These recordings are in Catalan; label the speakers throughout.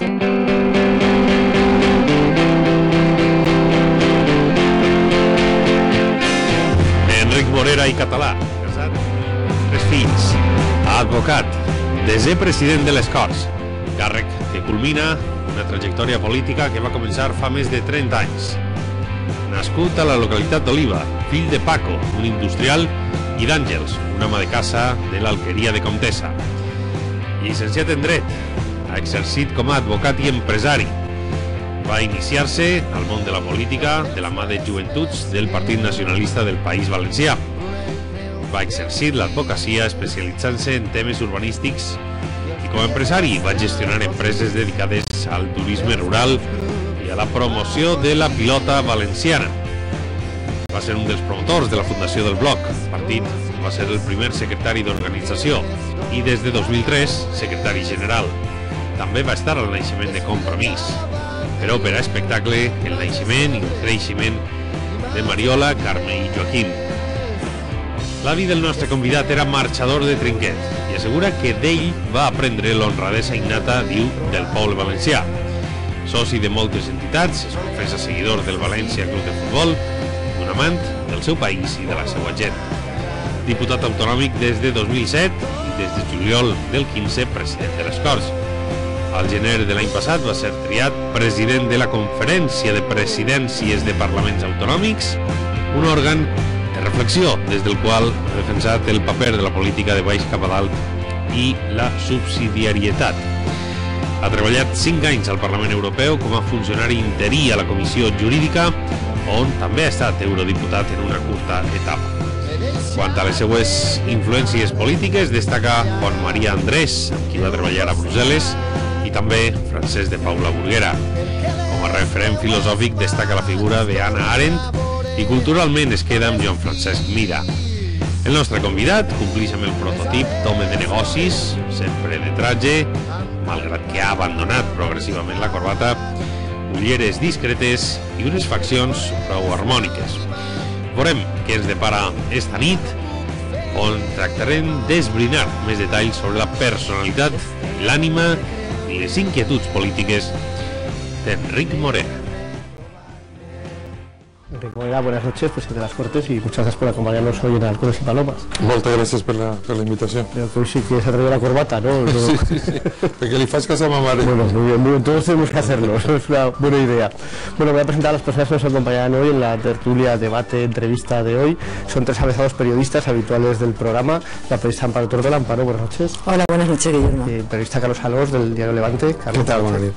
Speaker 1: Enric Morera i Català, casat, tres fills, advocat, desè president de les Corts, càrrec que culmina una trajectòria política que va començar fa més de 30 anys. Nascut a la localitat d'Oliva, fill de Paco, un industrial, i d'Àngels, un home de casa de l'Alqueria de Comtessa. Llicenciat en Dret, ha exercit com a advocat i empresari. Va iniciar-se al món de la política de la mà de joventuts del Partit Nacionalista del País Valencià. Va exercir l'advocacia especialitzant-se en temes urbanístics i com a empresari va gestionar empreses dedicades al turisme rural i a la promoció de la pilota valenciana. Va ser un dels promotors de la fundació del Bloc. Partit va ser el primer secretari d'organització i des de 2003 secretari general. També va estar al naixement de Compromís, per a espectacle, el naixement i el creixement de Mariola, Carme i Joaquim. L'avi del nostre convidat era marxador de trinquet i assegura que d'ell va aprendre l'honradesa innata, diu, del poble valencià. Soci de moltes entitats, es confessa seguidor del València Club de Futbol, un amant del seu país i de la seva gent. Diputat autonòmic des de 2007 i des de juliol del 15 president de les Corts. Al gener de l'any passat va ser triat president de la Conferència de Presidències de Parlaments Autonòmics, un òrgan de reflexió des del qual ha defensat el paper de la política de baix cap a dalt i la subsidiarietat. Ha treballat 5 anys al Parlament Europeu com a funcionari interí a la Comissió Jurídica, on també ha estat eurodiputat en una curta etapa. Quant a les seues influències polítiques, destaca Juan María Andrés, amb qui va treballar a Brussel·les, i també Francesc de Paula Burguera. Com a referent filosòfic destaca la figura d'Anna Arendt i culturalment es queda amb Joan Francesc Mira. El nostre convidat complix amb el prototip d'home de negocis, sempre de traje, malgrat que ha abandonat progressivament la corbata, ulleres discretes i unes faccions prou harmòniques. Veurem què ens depara esta nit, on tractarem d'esbrinar més detalls sobre la personalitat, l'ànima i les inquietuds polítiques d'Enric Morena.
Speaker 2: Buenas noches, presidente de las Cortes, y muchas gracias por acompañarnos hoy en Halcones y Palomas.
Speaker 3: Moltes gràcies per la, per la invitació.
Speaker 2: Creo que hoy sí que se la corbata, ¿no? No-
Speaker 3: Sí, sí, sí. Perquè li faig cas a ma mare.
Speaker 2: Bueno, muy bien, muy bien, todos tenemos que hacerlo, eso es una buena idea. Bueno, voy a presentar a las personas que nos acompañarán hoy en la tertulia, debate, entrevista de hoy. Son tres avezados periodistas habituales del programa. La periodista Amparo Tordola, Amparo, buenas noches.
Speaker 4: Hola, buenas noches, Guillermo.
Speaker 2: Eh, periodista Carlos Alós del diario Levante. Carlos,
Speaker 3: ¿Qué tal?
Speaker 2: Buenas noches.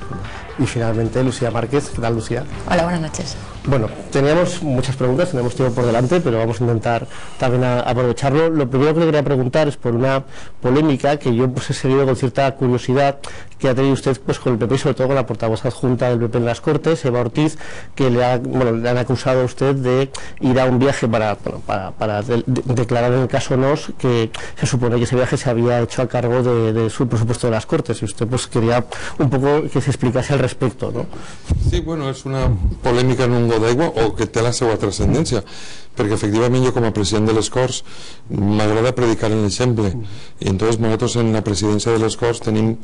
Speaker 2: Y finalmente Lucía Márquez. ¿Qué tal, Lucía?
Speaker 4: Hola, buenas noches.
Speaker 2: Bueno, teníamos muchas preguntas, tenemos tiempo por delante, pero vamos a intentar también a- aprovecharlo. Lo primero que le quería preguntar es por una polémica que yo pues, he seguido con cierta curiosidad que ha tenido usted pues, con el PP, sobre todo con la portavoz adjunta del PP en las Cortes, Eva Ortiz, que le, ha- bueno, le han acusado a usted de ir a un viaje para, bueno, para, para de- de- declarar en el caso NOS que se supone que ese viaje se había hecho a cargo de, de su presupuesto de las Cortes y usted pues quería un poco que se explicase al respecto, ¿no?
Speaker 3: Sí, bueno, és una polèmica en un got d'aigua o que té la seva transcendència, perquè efectivament jo com a president de les Corts m'agrada predicar en l'exemple i entonces nosaltres en la presidència de les Corts tenim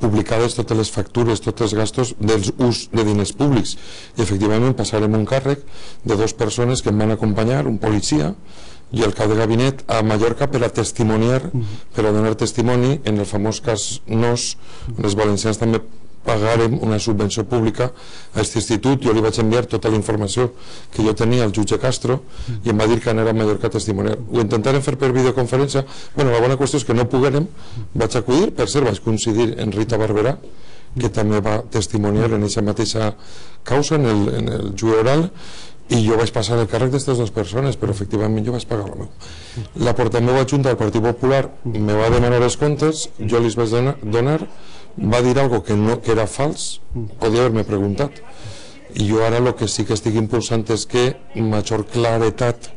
Speaker 3: publicades totes les factures, tots els gastos dels ús de diners públics. I efectivament passarem un càrrec de dues persones que em van acompanyar, un policia i el cap de gabinet a Mallorca per a testimoniar, per a donar testimoni en el famós cas NOS, on els valencians també pagarem una subvenció pública a aquest institut, jo li vaig enviar tota la informació que jo tenia al jutge Castro i em va dir que anara a Mallorca a testimoniar. Ho intentarem fer per videoconferència, bueno, la bona qüestió és que no poguérem, vaig acudir, per cert vaig coincidir en Rita Barberà, que també va testimoniar en aquesta mateixa causa, en el, en el jueu oral, i jo vaig passar el càrrec d'aquestes dues persones, però efectivament jo vaig pagar el meu. La portaveu adjunta del Partit Popular me va demanar els comptes, jo li vaig donar, donar va dir algo que, no, que era fals, podia haver-me preguntat. I jo ara el que sí que estic impulsant és que major claretat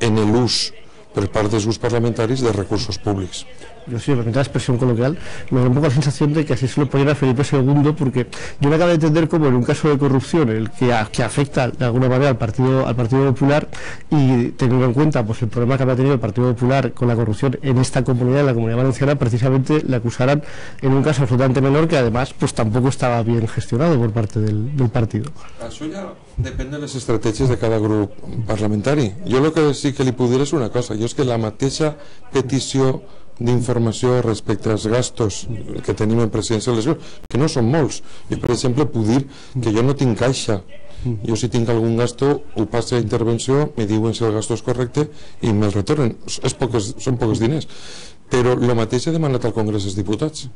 Speaker 3: en l'ús per part dels grups parlamentaris de recursos públics.
Speaker 2: Yo sí, me permite la expresión coloquial, me da un poco la sensación de que así se lo ponían a Felipe II, porque yo me acabo de entender como en un caso de corrupción, el que, que afecta de alguna manera al Partido, al Partido Popular, y teniendo en cuenta pues el problema que había tenido el Partido Popular con la corrupción en esta comunidad, en la comunidad valenciana, precisamente le acusarán en un caso absolutamente menor que además pues tampoco estaba bien gestionado por parte del, partido.
Speaker 3: Això ja depèn de les estratègies de cada grup parlamentari. Jo el que sí que li puc dir és una cosa, jo és que la mateixa petició d'informació respecte als gastos que tenim en presidència de les Corts, que no són molts. Jo, per exemple, puc dir que jo no tinc caixa. Jo si tinc algun gasto ho passo a intervenció, me diuen si el gasto és correcte i me'l retornen. És poques, són pocs diners. Però el mateix he demanat al Congrés dels Diputats.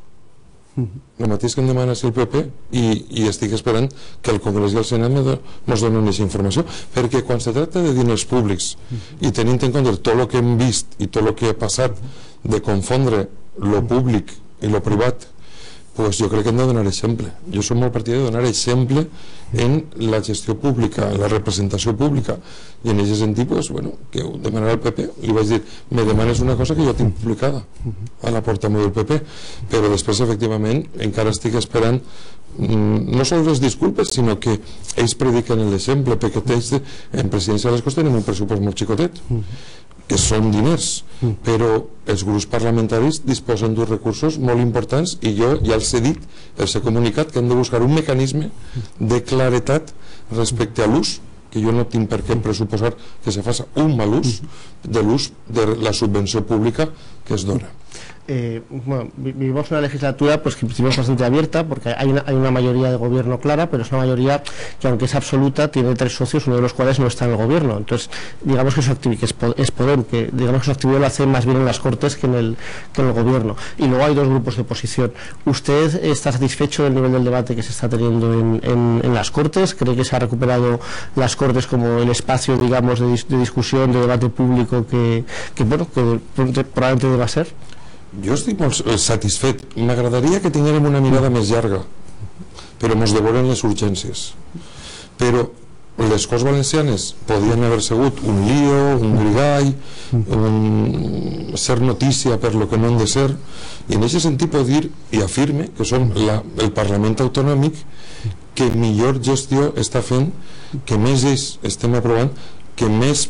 Speaker 3: El mateix que em demana si el PP i, i estic esperant que el Congrés i el Senat me do, mos donen aquesta informació perquè quan se tracta de diners públics i tenint en compte tot el que hem vist i tot el que ha passat de confondre lo públic i lo privat pues jo crec que hem de donar exemple. Jo som molt partidari de donar exemple en la gestió pública, en la representació pública. I en aquest sentit, pues, bueno, que ho demanarà el PP. Li vaig dir, me demanes una cosa que jo tinc publicada a la porta del PP, però després, efectivament, encara estic esperant mm, no sols les disculpes, sinó que ells prediquen l'exemple, perquè ells, en presidència de les Corts tenim un pressupost molt xicotet, que són diners, però els grups parlamentaris disposen d'uns recursos molt importants i jo ja els he dit, els he comunicat que hem de buscar un mecanisme de claretat respecte a l'ús que jo no tinc per què pressuposar que se faça un mal ús de l'ús de la subvenció pública que es dona.
Speaker 2: Eh, bueno, vi- vivimos una legislatura pues que es bastante abierta porque hay una, hay una mayoría de gobierno clara, pero es una mayoría que aunque es absoluta tiene tres socios, uno de los cuales no está en el gobierno. Entonces, digamos que su actividad es, es Podem, que digamos que su actividad lo hace más bien en las Cortes que en el que en el gobierno. Y luego hay dos grupos de oposición. ¿Usted está satisfecho del nivel del debate que se está teniendo en, en- en las Cortes? ¿Cree que se ha recuperado las Cortes como el espacio, digamos, de, de discusión, de debate público que, que bueno, que probablemente deba ser?
Speaker 3: Jo estic molt satisfet. M'agradaria que tinguérem una mirada més llarga, però mos devoren les urgències. Però les Corts Valencianes podien haver sigut un lío, un grigall, ser notícia per lo que no han de ser, i en aquest sentit puc dir i afirme que som el Parlament Autonòmic que millor gestió està fent, que més ells estem aprovant, que més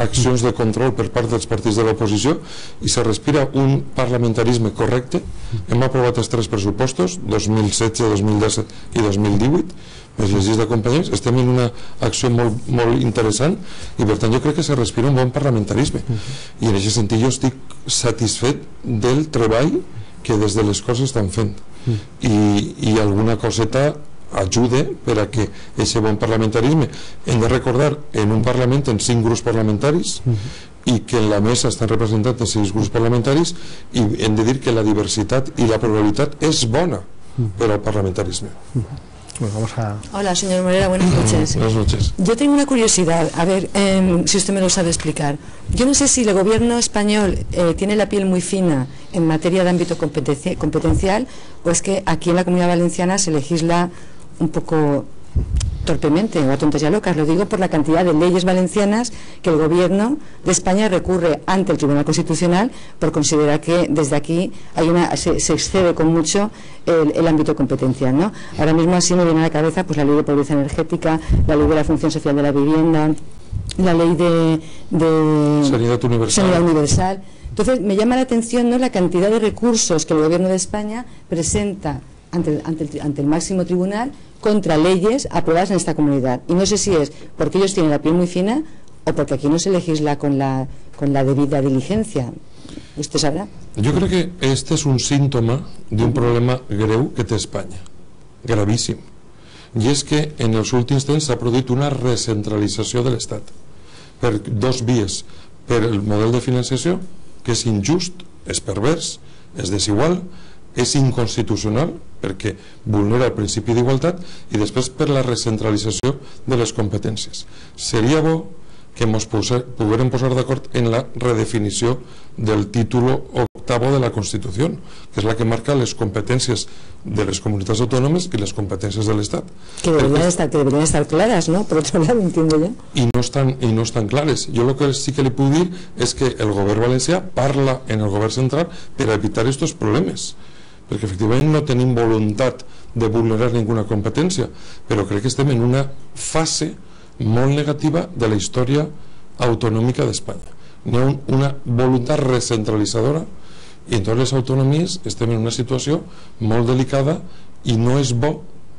Speaker 3: accions de control per part dels partits de l'oposició i se respira un parlamentarisme correcte. Hem aprovat els tres pressupostos, 2016, 2017 i 2018, els llegís d'acompanyants, estem en una acció molt, molt interessant i per tant jo crec que se respira un bon parlamentarisme. I en aquest sentit jo estic satisfet del treball que des de les coses estan fent. I, i alguna coseta ajude per a que aquest bon parlamentarisme hem de recordar en un parlament en cinc grups parlamentaris i que en la mesa estan representats els sis grups parlamentaris i hem de dir que la diversitat i la pluralitat és bona per al parlamentarisme
Speaker 2: Bueno, vamos a...
Speaker 4: Hola, señor Morera, buenas noches.
Speaker 3: Buenas noches.
Speaker 4: Yo tengo una curiosidad, a ver em, si usted me lo sabe explicar. Yo no sé si el gobierno español eh, tiene la piel muy fina en materia de ámbito competencia- competencial o es que aquí en la comunidad valenciana se legisla un poco torpemente o a tontas y a locas. Lo digo por la cantidad de leyes valencianas que el gobierno de España recurre ante el Tribunal Constitucional por considerar que desde aquí hay una, se, se excede con mucho el, el ámbito competencial. ¿no? Ahora mismo así me viene a la cabeza pues, la ley de pobreza energética, la ley de la función social de la vivienda, la ley de, de
Speaker 3: Sanidad universal.
Speaker 4: sanidad universal. Entonces, me llama la atención ¿no? la cantidad de recursos que el Gobierno de España presenta ante, el- ante el, ante el máximo tribunal contra leyes aprobadas en esta comunidad. Y no sé si es porque ellos tienen la piel muy fina o porque aquí no se legisla con la, con la debida diligencia. ¿Usted sabrá?
Speaker 3: Jo crec que este és un símptoma d'un problema greu que té Espanya, gravíssim. I és que en els últims temps s'ha produït una recentralització de l'Estat per dos vies. Per el model de financiació, que és injust, és pervers, és desigual, és inconstitucional perquè vulnera el principi d'igualtat i després per la recentralització de les competències. Seria bo que ens poguérem posar d'acord en la redefinició del títol octavo de la Constitució, que és la que marca les competències de les comunitats autònomes i les competències de l'Estat.
Speaker 4: Que deberían, estar, que deberían estar claras, ¿no? Por otro lado, entiendo yo.
Speaker 3: I no, estan, I no estan clares. Jo el que sí que li puc dir és que el govern valencià parla en el govern central per evitar aquests problemes perquè efectivament no tenim voluntat de vulnerar ninguna competència, però crec que estem en una fase molt negativa de la història autonòmica d'Espanya. N'hi ha un, una voluntat recentralitzadora i en totes les autonomies estem en una situació molt delicada i no és bo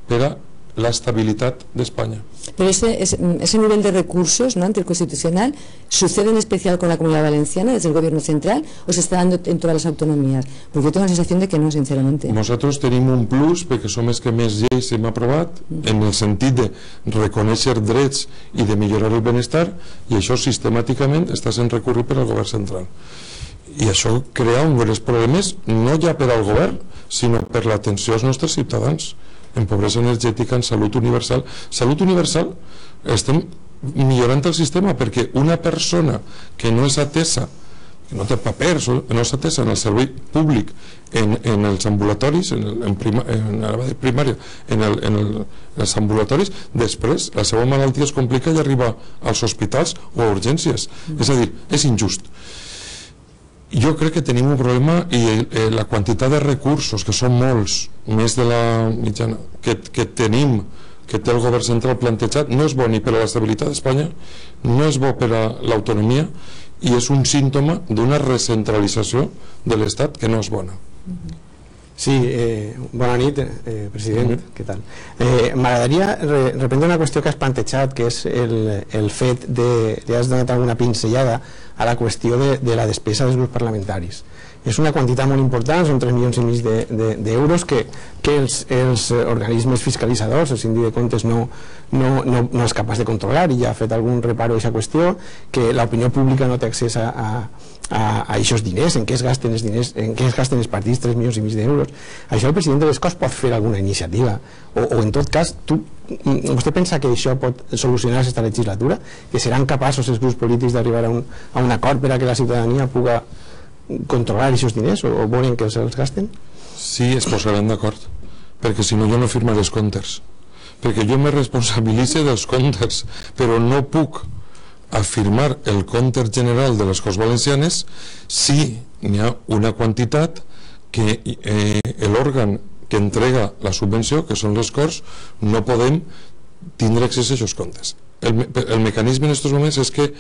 Speaker 3: per a la estabilidad de España.
Speaker 4: Pero ese, ese, nivel de recursos ¿no? ante el Constitucional sucede en especial con la Comunidad Valenciana, desde el Gobierno central, o se está dando en todas las autonomías? Porque yo tengo la sensación de que no, sinceramente.
Speaker 3: Nosotros tenemos un plus perquè som els que més lleis hem aprovat mm. en el sentit de reconèixer drets i de millorar el benestar i això sistemàticament està sent recurrit per al govern central. I això crea uns greus problemes no ja per al govern, sinó per l'atenció als nostres ciutadans en pobresa energètica, en salut universal. Salut universal estem millorant el sistema perquè una persona que no és atesa que no té papers, no és atesa en el servei públic, en, en els ambulatoris, en, el, en, prima, en la primària, en, el, en, el, en els ambulatoris, després la seva malaltia es complica i arriba als hospitals o a urgències. Mm. És a dir, és injust. Jo crec que tenim un problema i eh, la quantitat de recursos, que són molts, més de la mitjana, que, que tenim, que té el govern central plantejat, no és bo ni per a l'estabilitat d'Espanya, no és bo per a l'autonomia i és un símptoma d'una recentralització de l'Estat que no és bona.
Speaker 2: Sí, eh, bona nit, eh, president, mm -hmm. què tal? Eh, M'agradaria re reprendre una qüestió que has plantejat, que és el, el fet de, ja has donat alguna pinzellada a la qüestió de, de la despesa dels grups parlamentaris. És una quantitat molt important, són 3 milions i mig d'euros de, de, que, que els, els organismes fiscalitzadors, el síndic de comptes no, no, no, no és capaç de controlar i ja ha fet algun reparo a aquesta qüestió, que l'opinió pública no té accés a, a a, a aquests diners, en què es gasten els diners, en què es gasten els partits 3 milions i mig d'euros. Això el president de les Corts pot fer alguna iniciativa o, o en tot cas, tu, mm, vostè pensa que això pot solucionar aquesta legislatura? Que seran capaços els grups polítics d'arribar a, un, a un acord per a que la ciutadania puga controlar aquests diners o, o volen que se'ls gasten?
Speaker 3: Sí, es posaran d'acord, perquè si no jo no firmaré els comptes perquè jo me responsabilitze dels comptes, però no puc afirmar el compte general de les Corts Valencianes si n'hi ha una quantitat que eh, l'òrgan que entrega la subvenció, que són les Corts, no podem tindre accés a aquests comptes. El, el mecanisme en aquests moments és que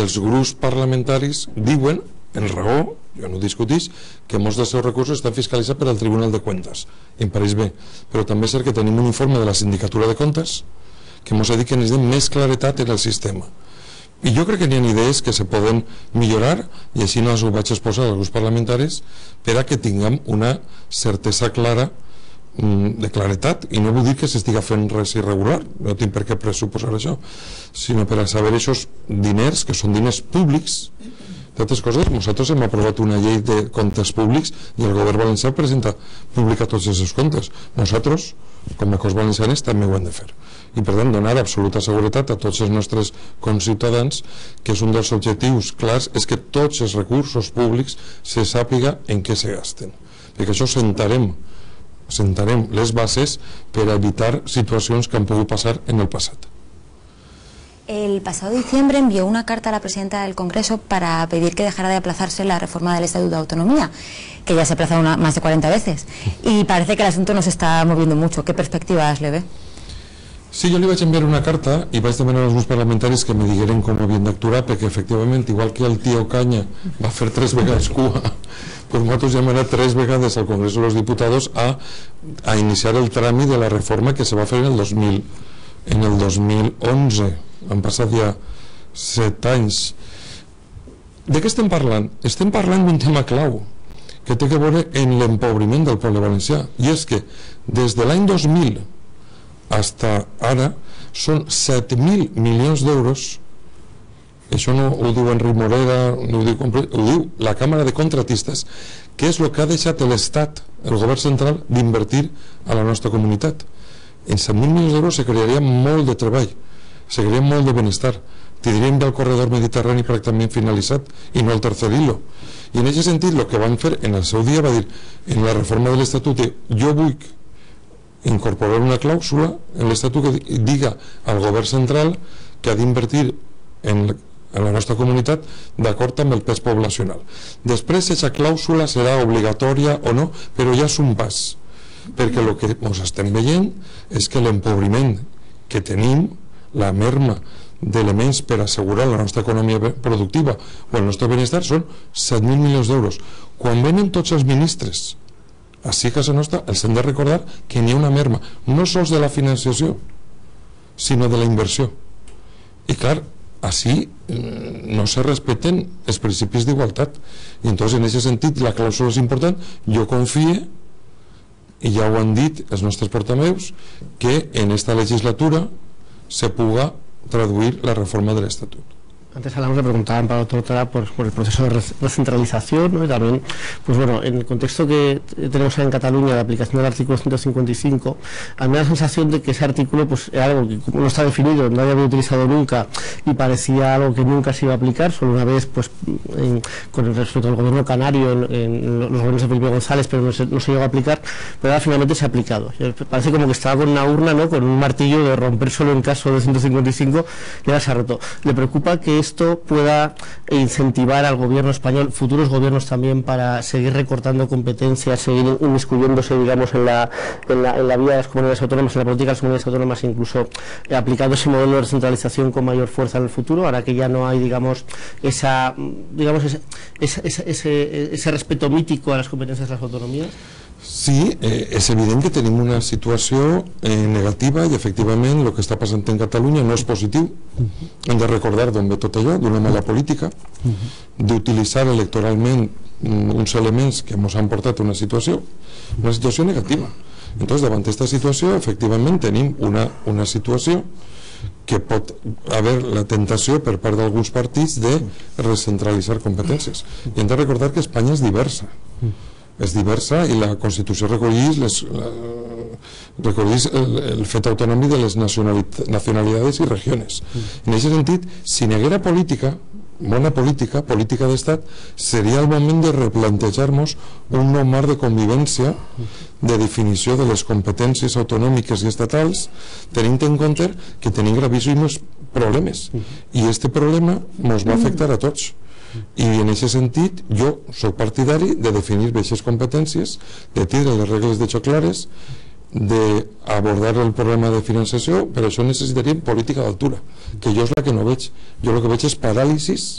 Speaker 3: els grups parlamentaris diuen, en raó, jo no discutís, que molts dels seus recursos estan fiscalitzats per al Tribunal de. I em pareix bé. Però també és cert que tenim un informe de la Sindicatura de Comptes que ens ha dit que necessitem més claretat en el sistema i jo crec que n'hi ha idees que se poden millorar i així no ho vaig exposar als grups parlamentaris per a que tinguem una certesa clara mm, de claretat i no vull dir que s'estiga fent res irregular no tinc per què pressuposar això sinó per a saber aquests diners que són diners públics. D'altres coses, nosaltres hem aprovat una llei de comptes públics i el govern valencià presenta, publica tots els seus comptes. Nosaltres, com a cos valencianes també ho hem de fer i per tant donar absoluta seguretat a tots els nostres conciutadans que és un dels objectius clars és que tots els recursos públics se sàpiga en què se gasten perquè això sentarem sentarem les bases per evitar situacions que han pogut passar en el passat
Speaker 5: El pasado diciembre envió una carta a la presidenta del Congreso para pedir que dejara de aplazarse la reforma del Estatuto de Autonomía, que ya se ha aplazado más de 40 veces. Y parece que el asunto no se está moviendo mucho. ¿Qué perspectivas le ve?
Speaker 3: Sí, jo li vaig enviar una carta i vaig demanar als grups parlamentaris que me digueren com havien d'actuar perquè efectivament, igual que el tio Canya va fer tres vegades cua pues nosaltres hem anat tres vegades al Congrés de los Diputados a, a iniciar el tràmit de la reforma que se va fer en el 2000 en el 2011 han passat ja set anys. De què estem parlant? estem parlant d'un tema clau que té que veure en l'empobriment del poble valencià. I és que des de l'any 2000 hasta ara són 7.000 milions d'euros. Això no ho diu Enric Morera no ho, diu, ho diu la Càmera de Contratistes que és el que ha deixat l'Estat el govern central d'invertir a la nostra comunitat. En 7.000 milions d'euros se crearia molt de treball se crearia molt de benestar. Tindríem del corredor mediterrani pràcticament finalitzat i no el tercer hilo. I en aquest sentit, el que van fer en el seu dia va dir, en la reforma de l'Estatut, jo vull incorporar una clàusula en l'Estatut que diga al govern central que ha d'invertir en, en la nostra comunitat d'acord amb el pes poblacional. Després, aquesta clàusula serà obligatòria o no, però ja és un pas, perquè el que ens estem veient és que l'empobriment que tenim, la merma d'elements per assegurar la nostra economia productiva o el nostre benestar són 7.000 milions d'euros. Quan venen tots els ministres així a casa nostra els hem de recordar que n'hi ha una merma, no sols de la financiació, sinó de la inversió. I clar, així mm, no se respecten els principis d'igualtat. I entonces, en aquest sentit, la clàusula és important. Jo confie, i ja ho han dit els nostres portameus, que en esta legislatura se puga traduir la reforma del Estatut.
Speaker 2: Antes hablamos, le preguntaban para la doctora por, por, el proceso de recentralización ¿no? y también, pues bueno, en el contexto que tenemos en Cataluña, la aplicación del artículo 155, a mí me da la sensación de que ese artículo pues era algo que no está definido, no había utilizado nunca y parecía algo que nunca se iba a aplicar, solo una vez pues en, con el respecto al gobierno canario, en los gobiernos de Felipe González, pero no se, no se llegó a aplicar, pero ahora finalmente se ha aplicado. Parece como que estaba con una urna, ¿no? con un martillo de romper solo en caso de 155 y ahora se ha roto. ¿Le preocupa que esto pueda incentivar al gobierno español, futuros gobiernos también, para seguir recortando competencias, seguir inmiscuyéndose, digamos, en la, en la, vida de las comunidades autónomas, en la política de las comunidades autónomas, incluso aplicando ese modelo de recentralización con mayor fuerza en el futuro, ahora que ya no hay, digamos, esa, digamos, ese, ese, ese, ese respeto mítico a las competencias de las autonomías?
Speaker 3: Sí, eh, és evident que tenim una situació eh, negativa i efectivament el que està passant en Catalunya no és positiu. Hem de recordar d'on ve tot allò, d'una mala política, d'utilitzar electoralment mm, uns elements que ens han portat a una situació, una situació negativa. Entonces, davant d'aquesta situació, efectivament, tenim una, una situació que pot haver la tentació per part d'alguns partits de recentralitzar competències. I hem de recordar que Espanya és diversa és diversa i la Constitució recollís, les, la, recollís el, el fet autonòmic de les nacionalitats i regions. Mm. En aquest sentit, si n'hi haguera política, bona política, política d'estat, seria el moment de replantejar-nos un nou marc de convivència de definició de les competències autonòmiques i estatals, tenint en compte que tenim gravíssims problemes. I aquest problema ens va afectar a tots i en aquest sentit jo sóc partidari de definir baixes competències de tindre les regles de xoc clares d'abordar el problema de financiació. Per això necessitaríem política d'altura que jo és la que no veig. Jo el que veig és paràlisis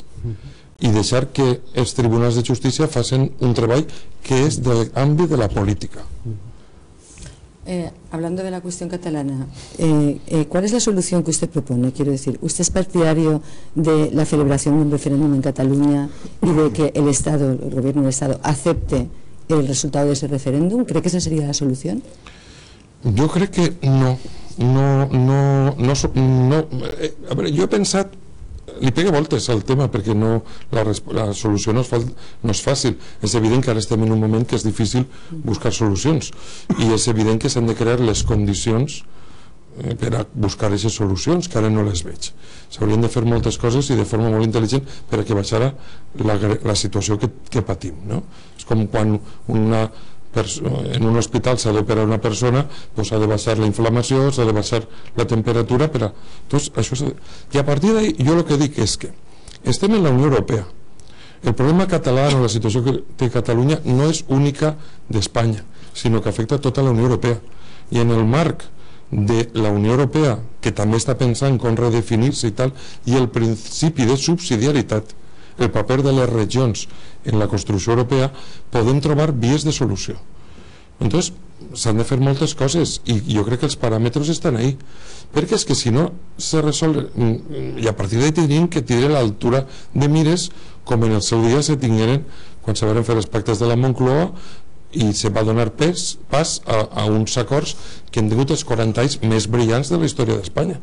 Speaker 3: i deixar que els tribunals de justícia facin un treball que és de l'àmbit de la política
Speaker 4: Eh, hablando de la cuestión catalana, eh, eh, ¿cuál es la solución que usted propone? Quiero decir, ¿usted es partidario de la celebración de un referéndum en Cataluña y de que el Estado, el gobierno del Estado, acepte el resultado de ese referéndum? ¿Cree que esa sería la solución?
Speaker 3: Yo creo que no. No, no, no, no eh, a veure, jo he pensat li pega voltes al tema perquè no, la, la solució no és, no és fàcil és evident que ara estem en un moment que és difícil buscar solucions i és evident que s'han de crear les condicions eh, per a buscar aquestes solucions que ara no les veig s'haurien de fer moltes coses i de forma molt intel·ligent per a que baixara la, la situació que, que patim no? és com quan una en un hospital s'ha d'operar una persona doncs s'ha de baixar la inflamació s'ha de baixar la temperatura per a... Doncs això de... i a partir d'ahí jo el que dic és que estem en la Unió Europea. El problema català o la situació que té Catalunya no és única d'Espanya sinó que afecta tota la Unió Europea. I en el marc de la Unió Europea que també està pensant com redefinir-se i tal i el principi de subsidiaritat el paper de les regions en la construcció europea, podem trobar vies de solució. Entonces, s'han de fer moltes coses i jo crec que els paràmetres estan ahí perquè és que si no se resol mm, i a partir d'ahí tindrien que tindre l'altura de mires com en el seu dia se tingueren quan se van fer els pactes de la Moncloa i se va donar pes, pas a, a uns acords que han tingut els 40 anys més brillants de la història d'Espanya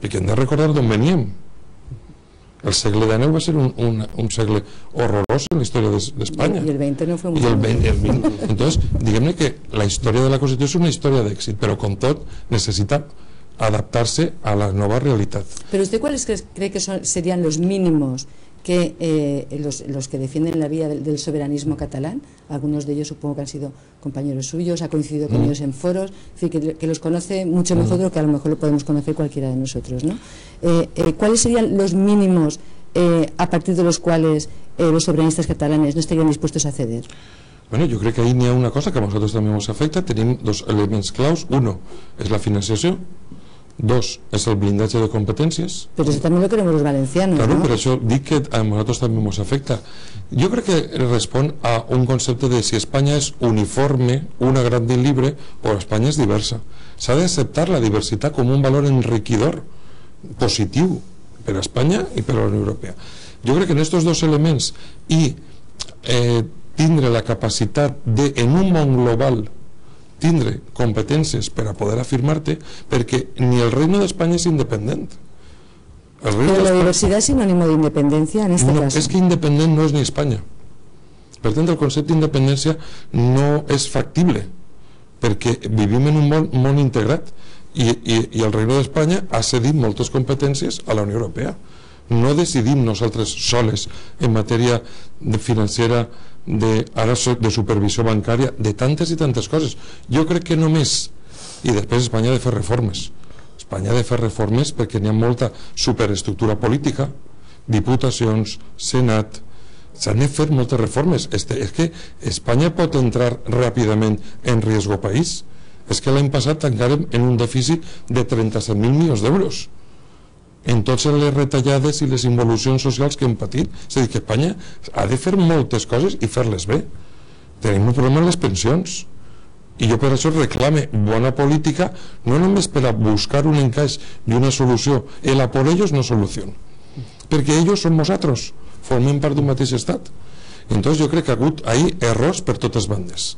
Speaker 3: perquè hem de recordar d'on veníem el segle XIX va ser un, un, un segle horrorós en la història d'Espanya.
Speaker 4: I el XX no fue
Speaker 3: muy I el 20, el 20. Entonces, diguem-ne que la història de la Constitució és una història d'èxit, però com tot necessita adaptarse a la nueva realidad.
Speaker 4: Pero usted cuáles cree que son, serían los mínimos que eh, los, los, que defienden la vía del, del, soberanismo catalán, algunos de ellos supongo que han sido compañeros suyos, ha coincidido con mm. ellos en foros, fin, que, que, los conoce mucho mejor mm. de lo que a lo mejor lo podemos conocer cualquiera de nosotros. ¿no? Eh, eh, ¿Cuáles serían los mínimos a partir de los cuales los soberanistas catalanes no estarían dispuestos a ceder?
Speaker 3: Bueno, jo crec que ahí n'hi ha una cosa que a nosaltres també ens afecta. Tenim dos elements claus. Uno és la financiació, Dos, es el blindatge de competències.
Speaker 4: Pero eso también lo queremos los valencianos,
Speaker 3: Claro,
Speaker 4: ¿no?
Speaker 3: per això dic que a nosaltres també ens afecta. Jo crec que respon a un concepte de si Espanya és uniforme, una gran libre, o Espanya és diversa. S'ha d'acceptar la diversitat com un valor enriquidor, positiu, per a Espanya i per a la Unió Europea. Jo crec que en aquests dos elements i eh, tindre la capacitat de, en un món global, tindre competències per a poder afirmar-te perquè ni el reino d'Espanya és independent
Speaker 4: el reino Pero la diversidad es sinónimo de independencia en este
Speaker 3: no,
Speaker 4: caso.
Speaker 3: És que independent no és ni Espanya. Per tant, el concepte d'independència no és factible, perquè vivim en un món, món integrat i, i, i el Regne d'Espanya ha cedit moltes competències a la Unió Europea. No decidim nosaltres soles en matèria de financera de, ara de supervisió bancària, de tantes i tantes coses. Jo crec que només, i després Espanya ha de fer reformes, Espanya ha de fer reformes perquè n'hi ha molta superestructura política, diputacions, senat, s'han de fer moltes reformes. Este, és que Espanya pot entrar ràpidament en riesgo país. És que l'any passat encara en un dèficit de 37.000 milions d'euros en totes les retallades i les involucions socials que hem patit. És a dir, que Espanya ha de fer moltes coses i fer-les bé. Tenim un problema amb les pensions. I jo per això reclame bona política, no només per a buscar un encaix i una solució. El a por ellos no solució. Perquè ells són nosaltres, formem part d'un mateix estat. Entonces jo crec que ha hagut ahir errors per totes bandes.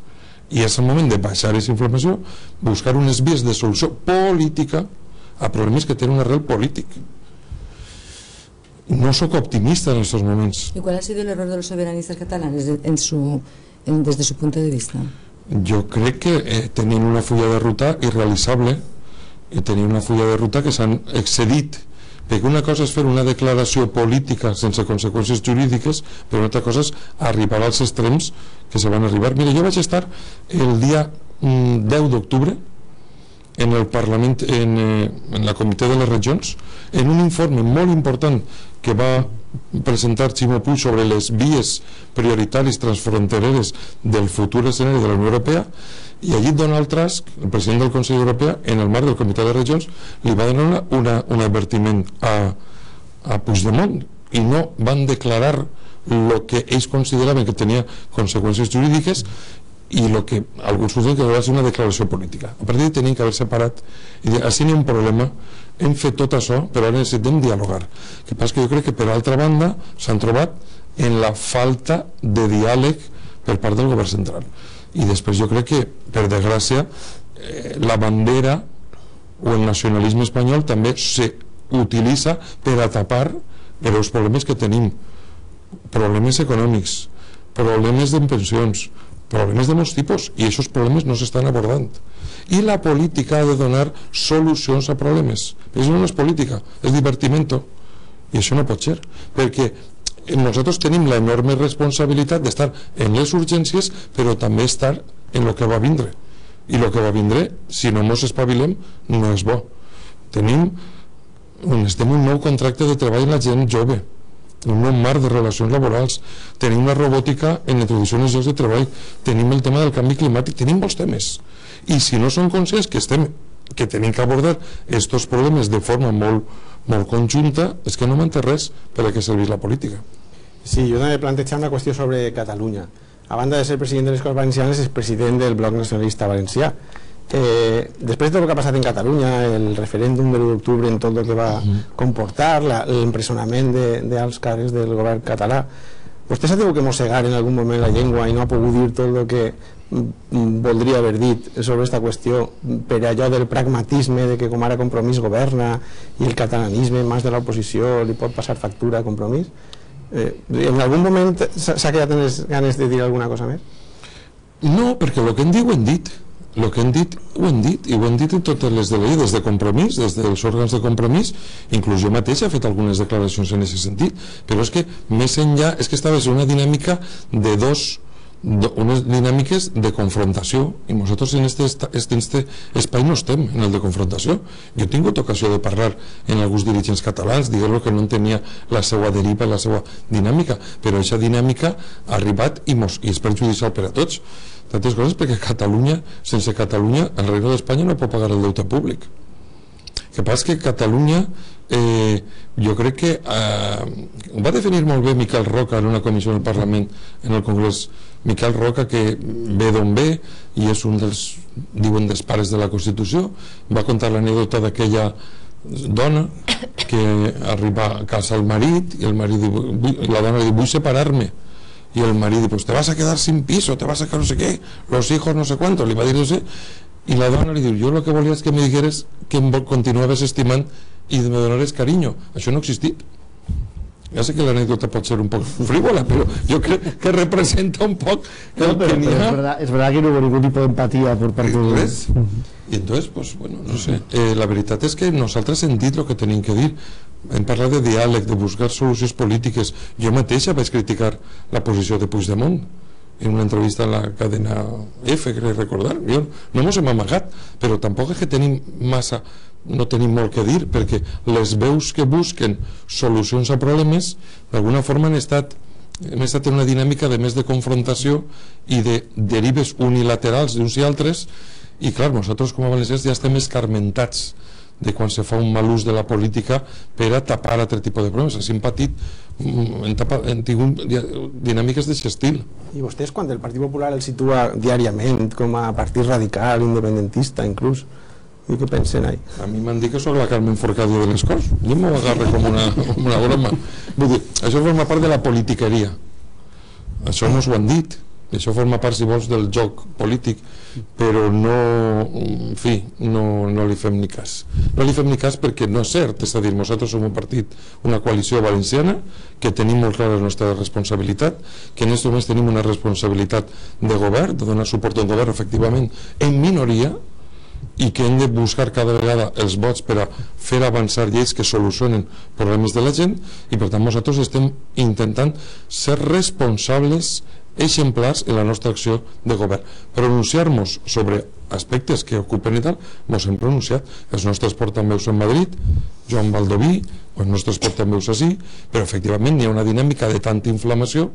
Speaker 3: I és el moment de baixar aquesta informació, buscar unes vies de solució política a problemes que tenen un arrel polític. No sóc optimista en estos moments.
Speaker 4: ¿Y cuál ha sido el error de los soberanistas catalanes en su, en, desde su punto de vista?
Speaker 3: Jo crec que eh, tenien una fulla de ruta irrealitzable i tenien una fulla de ruta que s'han excedit perquè una cosa és fer una declaració política sense conseqüències jurídiques però una altra cosa és arribar als extrems que se van arribar. Mira, jo vaig estar el dia 10 mm, d'octubre en el Parlament, en, eh, en la Comitè de les Regions, en un informe molt important que va presentar Ximo Puig sobre les vies prioritàries transfrontereres del futur escenari de la Unió Europea i allí Donald Tusk, el president del Consell Europeu, en el marc del Comitè de Regions, li va donar una, una, un advertiment a, a Puigdemont i no van declarar el que ells consideraven que tenia conseqüències jurídiques i el que alguns diuen que va ser una declaració política. A partir tenir que haver separat i dir, així n'hi ha un problema, hem fet tot això, però ara necessitem dialogar. El que passa que jo crec que per altra banda s'han trobat en la falta de diàleg per part del govern central. I després jo crec que, per desgràcia, eh, la bandera o el nacionalisme espanyol també se utilitza per a tapar els problemes que tenim problemes econòmics problemes de pensions problemes de molts tipus i aquests problemes no s'estan abordant. I la política ha de donar solucions a problemes. Això no és política, és divertimento i això no pot ser perquè nosaltres tenim la enorme responsabilitat d'estar en les urgències però també estar en el que va vindre. I el que va vindre, si no ens espavilem no és bo. Tenim estem un nou contracte de treball en la gent jove un nou marc de relacions laborals, tenim la robòtica en la introducció dels llocs de treball, tenim el tema del canvi climàtic, tenim molts temes. I si no som conscients que estem que tenim que abordar aquests problemes de forma molt, molt conjunta, és que no m'entén res per a què serveix la política.
Speaker 6: Sí, jo també plantejar una qüestió sobre Catalunya. A banda de ser president de les Corts Valencianes, és president del Bloc Nacionalista Valencià Eh, després de lo que ha passat en Catalunya, el referèndum de l'1 d'octubre en tot el que va comportar, l'empresonament d'alts càrrecs del govern català, vostè s'ha tingut que mossegar en algun moment la llengua i no ha pogut dir tot el que mm, voldria haver dit sobre aquesta qüestió per allò del pragmatisme de que com ara Compromís governa i el catalanisme més de l'oposició li pot passar factura a Compromís? Eh, en algun moment s'ha quedat en les ganes de dir alguna cosa més?
Speaker 3: No, perquè el que en diu hem dit el que hem dit, ho hem dit, i ho hem dit en totes les de llei, des de compromís, des dels òrgans de compromís, inclús jo mateix he fet algunes declaracions en aquest sentit, però és que més enllà, és que estava una dinàmica de dos, unes dinàmiques de confrontació i nosaltres en este, este, este espai no estem en el de confrontació. Jo he tingut ocasió de parlar en alguns dirigents catalans diguem que no tenia la seva deriva, la seva dinàmica però aquesta dinàmica ha arribat i, mos, i és perjudicial per a tots tantes coses perquè Catalunya, sense Catalunya el regne d'Espanya no pot pagar el deute públic. El que passa que Catalunya eh, jo crec que eh, va definir molt bé Miquel Roca en una comissió del Parlament en el Congrés. Miquel Roca que ve d'on ve i és un dels, diuen, dels pares de la Constitució va contar l'anècdota d'aquella dona que arriba a casa al marit i el marit diu, la dona diu vull separar-me i el marit diu pues te vas a quedar sin piso te vas a quedar no sé qué los hijos no sé cuánto li va dir no sé i la dona li diu jo el que volia és que me digueres que em continuaves estimant i me donares carinyo això no ha existit ja sé que l'anècdota pot ser un poc frívola però jo crec que representa un poc
Speaker 2: no,
Speaker 3: el
Speaker 2: pero,
Speaker 3: que
Speaker 2: pero
Speaker 3: ha
Speaker 2: es, verdad, es verdad que no hubo ningún tipo de empatía por parte de...
Speaker 3: Res. I entonces, pues, bueno, no sé. Eh, la veritat és que nosaltres hem dit el que tenim que dir. Hem parlat de diàleg, de buscar solucions polítiques. Jo mateixa vaig criticar la posició de Puigdemont en una entrevista a la cadena F, crec recordar. Jo, no ens hem amagat, però tampoc és que tenim massa no tenim molt que dir perquè les veus que busquen solucions a problemes d'alguna forma han estat hem estat en una dinàmica de més de confrontació i de derives unilaterals d'uns i altres i clar, nosaltres com a valencians ja estem escarmentats de quan se fa un mal ús de la política per a tapar altre tipus de problemes. Així hem patit, mm, hem, tapat, hem tingut dinàmiques d'aquest estil.
Speaker 6: I vostès, quan el Partit Popular el situa diàriament com a partit radical, independentista, inclús, i què pensen ahí?
Speaker 3: A mi m'han dit que sóc la Carmen Forcadell de les Corts. Jo m'ho agarro com una, com una broma. Vull dir, això forma part de la politiqueria. Això no ho han dit. Això forma part, si vols, del joc polític, però no, en fi, no, no li fem ni cas. No li fem ni cas perquè no és cert, és a dir, nosaltres som un partit, una coalició valenciana, que tenim molt clara la nostra responsabilitat, que en aquest moment tenim una responsabilitat de govern, de donar suport al govern, efectivament, en minoria, i que hem de buscar cada vegada els vots per a fer avançar lleis que solucionen problemes de la gent i per tant nosaltres estem intentant ser responsables exemplars en la nostra acció de govern pronunciar-nos sobre aspectes que ocupen i tal, ens hem pronunciat els nostres portaveus en Madrid Joan Baldoví, els nostres portaveus així però efectivament hi ha una dinàmica de tanta inflamació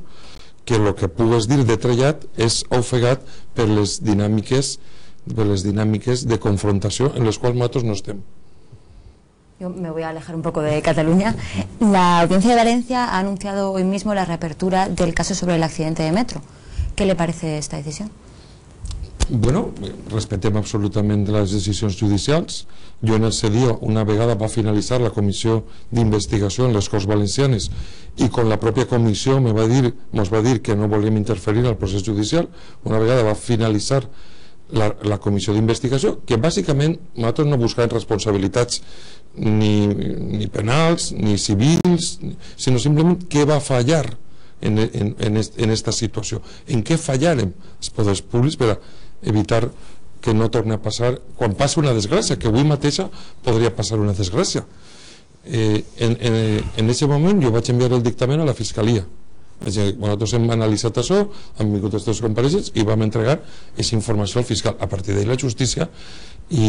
Speaker 3: que el que pugues dir de trellat és ofegat per les dinàmiques de les dinàmiques de confrontació en les quals nosaltres no estem.
Speaker 5: Yo me voy a alejar un poco de Cataluña. La Audiencia de Valencia ha anunciado hoy mismo la reapertura del caso sobre el accidente de metro. ¿Qué le parece esta decisión?
Speaker 3: Bueno, respetem absolutament les decisions judicials. Jo en el CEDIO una vegada va finalitzar la comissió d'investigació en les Corts Valencianes i con la pròpia comissió me va dir, nos va que no volíem interferir al procés judicial. Una vegada va finalitzar la, la comissió d'investigació, que bàsicament nosaltres no buscàvem responsabilitats ni, ni penals, ni civils, sinó simplement què va fallar en, en, en, est, en esta situació. En què fallarem els poders públics per evitar que no torni a passar quan passa una desgràcia, que avui mateixa podria passar una desgràcia. Eh, en, en, en aquest moment jo vaig enviar el dictamen a la Fiscalia dir, nosaltres hem analitzat això, han vingut els dos compareixents i vam entregar aquesta informació al fiscal. A partir d'ahir la justícia i,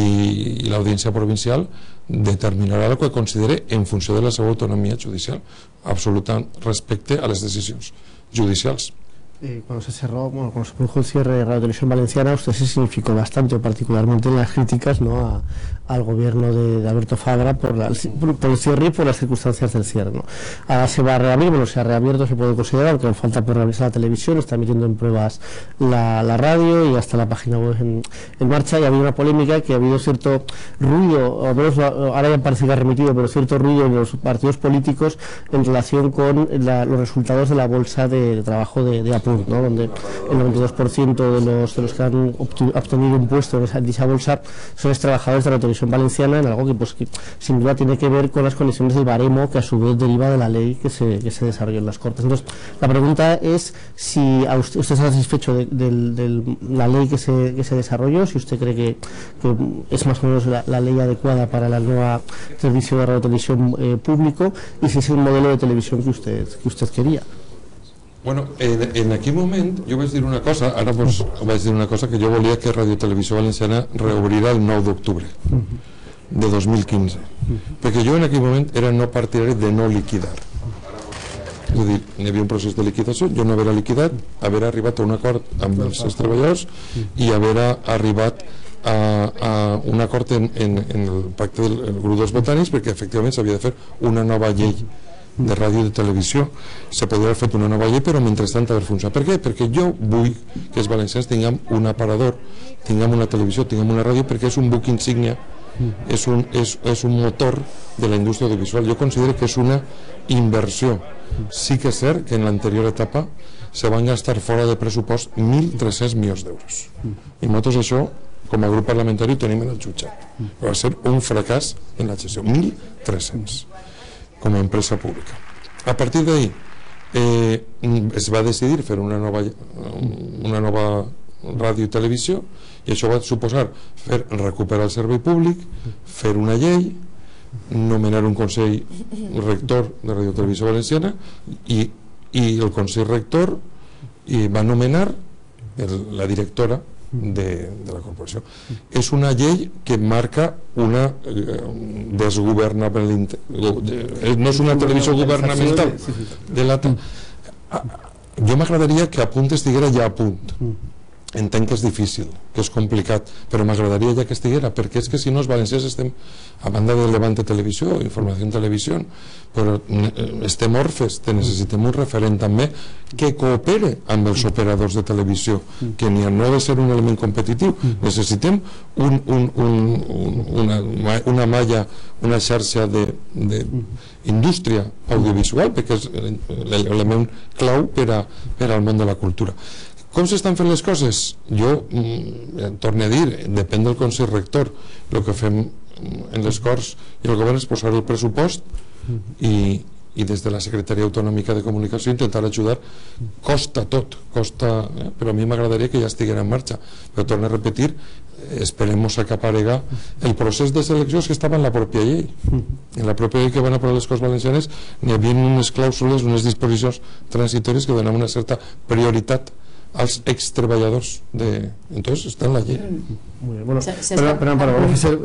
Speaker 3: i l'audiència provincial determinarà el que considere en funció de la seva autonomia judicial, absoluta respecte a les decisions judicials.
Speaker 2: Eh, cuando se cerró, bueno, cuando se produjo el cierre de Radio Televisión Valenciana, usted se significó bastante, particularmente en las críticas ¿no? a, al gobierno de, Alberto Fabra por, la, por, el cierre y por las circunstancias del cierre. ¿no? Ahora se va a reabrir, bueno, se ha reabierto, se puede considerar, que falta por reabrirse la televisión, está metiendo en pruebas la, radio y hasta la página web en, marcha y ha habido una polémica que ha habido cierto ruido, o menos ahora ya parece que ha remitido, pero cierto ruido en los partidos políticos en relación con la, los resultados de la bolsa de, de trabajo de, de ¿no? donde el 92% de los, de los que han obtenido un puesto en esa, bolsa son trabajadores de la televisión valenciana en algo que, pues, que sin duda tiene que ver con las condiciones del baremo que a su vez deriva de la ley que se, que se desarrolló en las Cortes. Entonces, la pregunta es si a usted, usted está satisfecho de, la ley que se, que se desarrolló, si usted cree que, es más o menos la, ley adecuada para la nueva servicio de radio televisión eh, público y si es el modelo de televisión que usted, que usted quería.
Speaker 3: Bueno, en, en aquell moment jo vaig dir una cosa, ara pues, vaig dir una cosa que jo volia que Radio Televisió Valenciana reobrirà el 9 d'octubre de 2015 perquè jo en aquell moment era no partidari de no liquidar. És a dir, hi havia un procés de liquidació jo no haver liquidat, haver arribat a un acord amb els seus treballadors i haver arribat a, a un acord en, en, en el pacte del grup dels botànics perquè efectivament s'havia de fer una nova llei de ràdio i de televisió se podria haver fet una nova llei però mentrestant haver funcionat. Per què? perquè jo vull que els valencians tinguem un aparador tinguem una televisió, tinguem una ràdio perquè és un buc insígnia és, un, és, és un motor de la indústria audiovisual. Jo considero que és una inversió. Sí que és cert que en l'anterior etapa se van gastar fora de pressupost 1.300 milions d'euros. I nosaltres això com a grup parlamentari ho tenim en el jutjat. Va ser un fracàs en la gestió. 1.300 com a empresa pública. A partir d'ahí eh, es va decidir fer una nova, una nova ràdio i televisió i això va suposar fer recuperar el servei públic, fer una llei, nomenar un Consell Rector de Radio Televisió Valenciana i, i el Consell Rector i va nomenar el, la directora de, de la corporació. És una llei que marca una eh, desgovernabilitat, eh, no és una televisió governamental de la... Ah, jo m'agradaria que a punt estiguera ja a punt entenc que és difícil, que és complicat, però m'agradaria ja que estiguera, perquè és que si no els valencians estem, a banda de Levante Televisió, Informació Televisió, però eh, estem orfes, te necessitem un referent també que coopere amb els operadors de televisió, que ni no ha de ser un element competitiu, necessitem un, un, un, una, una malla, una xarxa d'indústria audiovisual, perquè és l'element clau per, a, per al món de la cultura. Com s'estan fent les coses? Jo, mm, torno a dir, depèn del Consell Rector. El que fem en les Corts i el govern és posar el pressupost i, i des de la Secretaria Autonòmica de Comunicació intentar ajudar costa tot costa, eh? però a mi m'agradaria que ja estiguera en marxa però torno a repetir esperemos a que aparega el procés de selecció que estava en la pròpia llei en la pròpia llei que van aprovar les Corts Valencianes n'hi havia unes clàusules, unes disposicions transitòries que donaven una certa prioritat als extreballadors de... Entonces está en la ley.
Speaker 2: Muy bien, bueno, se, se pero, pero, pero, pero ser,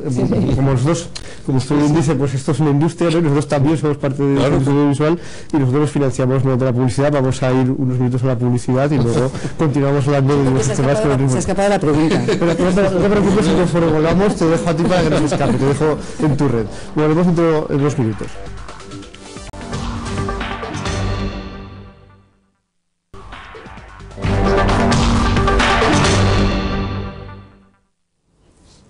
Speaker 2: como nosotros, como usted bien dice, pues esto es una industria, ¿no? nosotros también somos parte de claro. la audiovisual y nosotros financiamos mediante la publicidad, vamos a ir unos minutos a la publicidad y luego continuamos hablando de los
Speaker 4: temas que Se escapa de la pregunta.
Speaker 2: Pero no te, preocupes, si conforme volvamos te dejo a ti para que no se escape, te dejo en tu red. Volvemos dentro en dos minutos.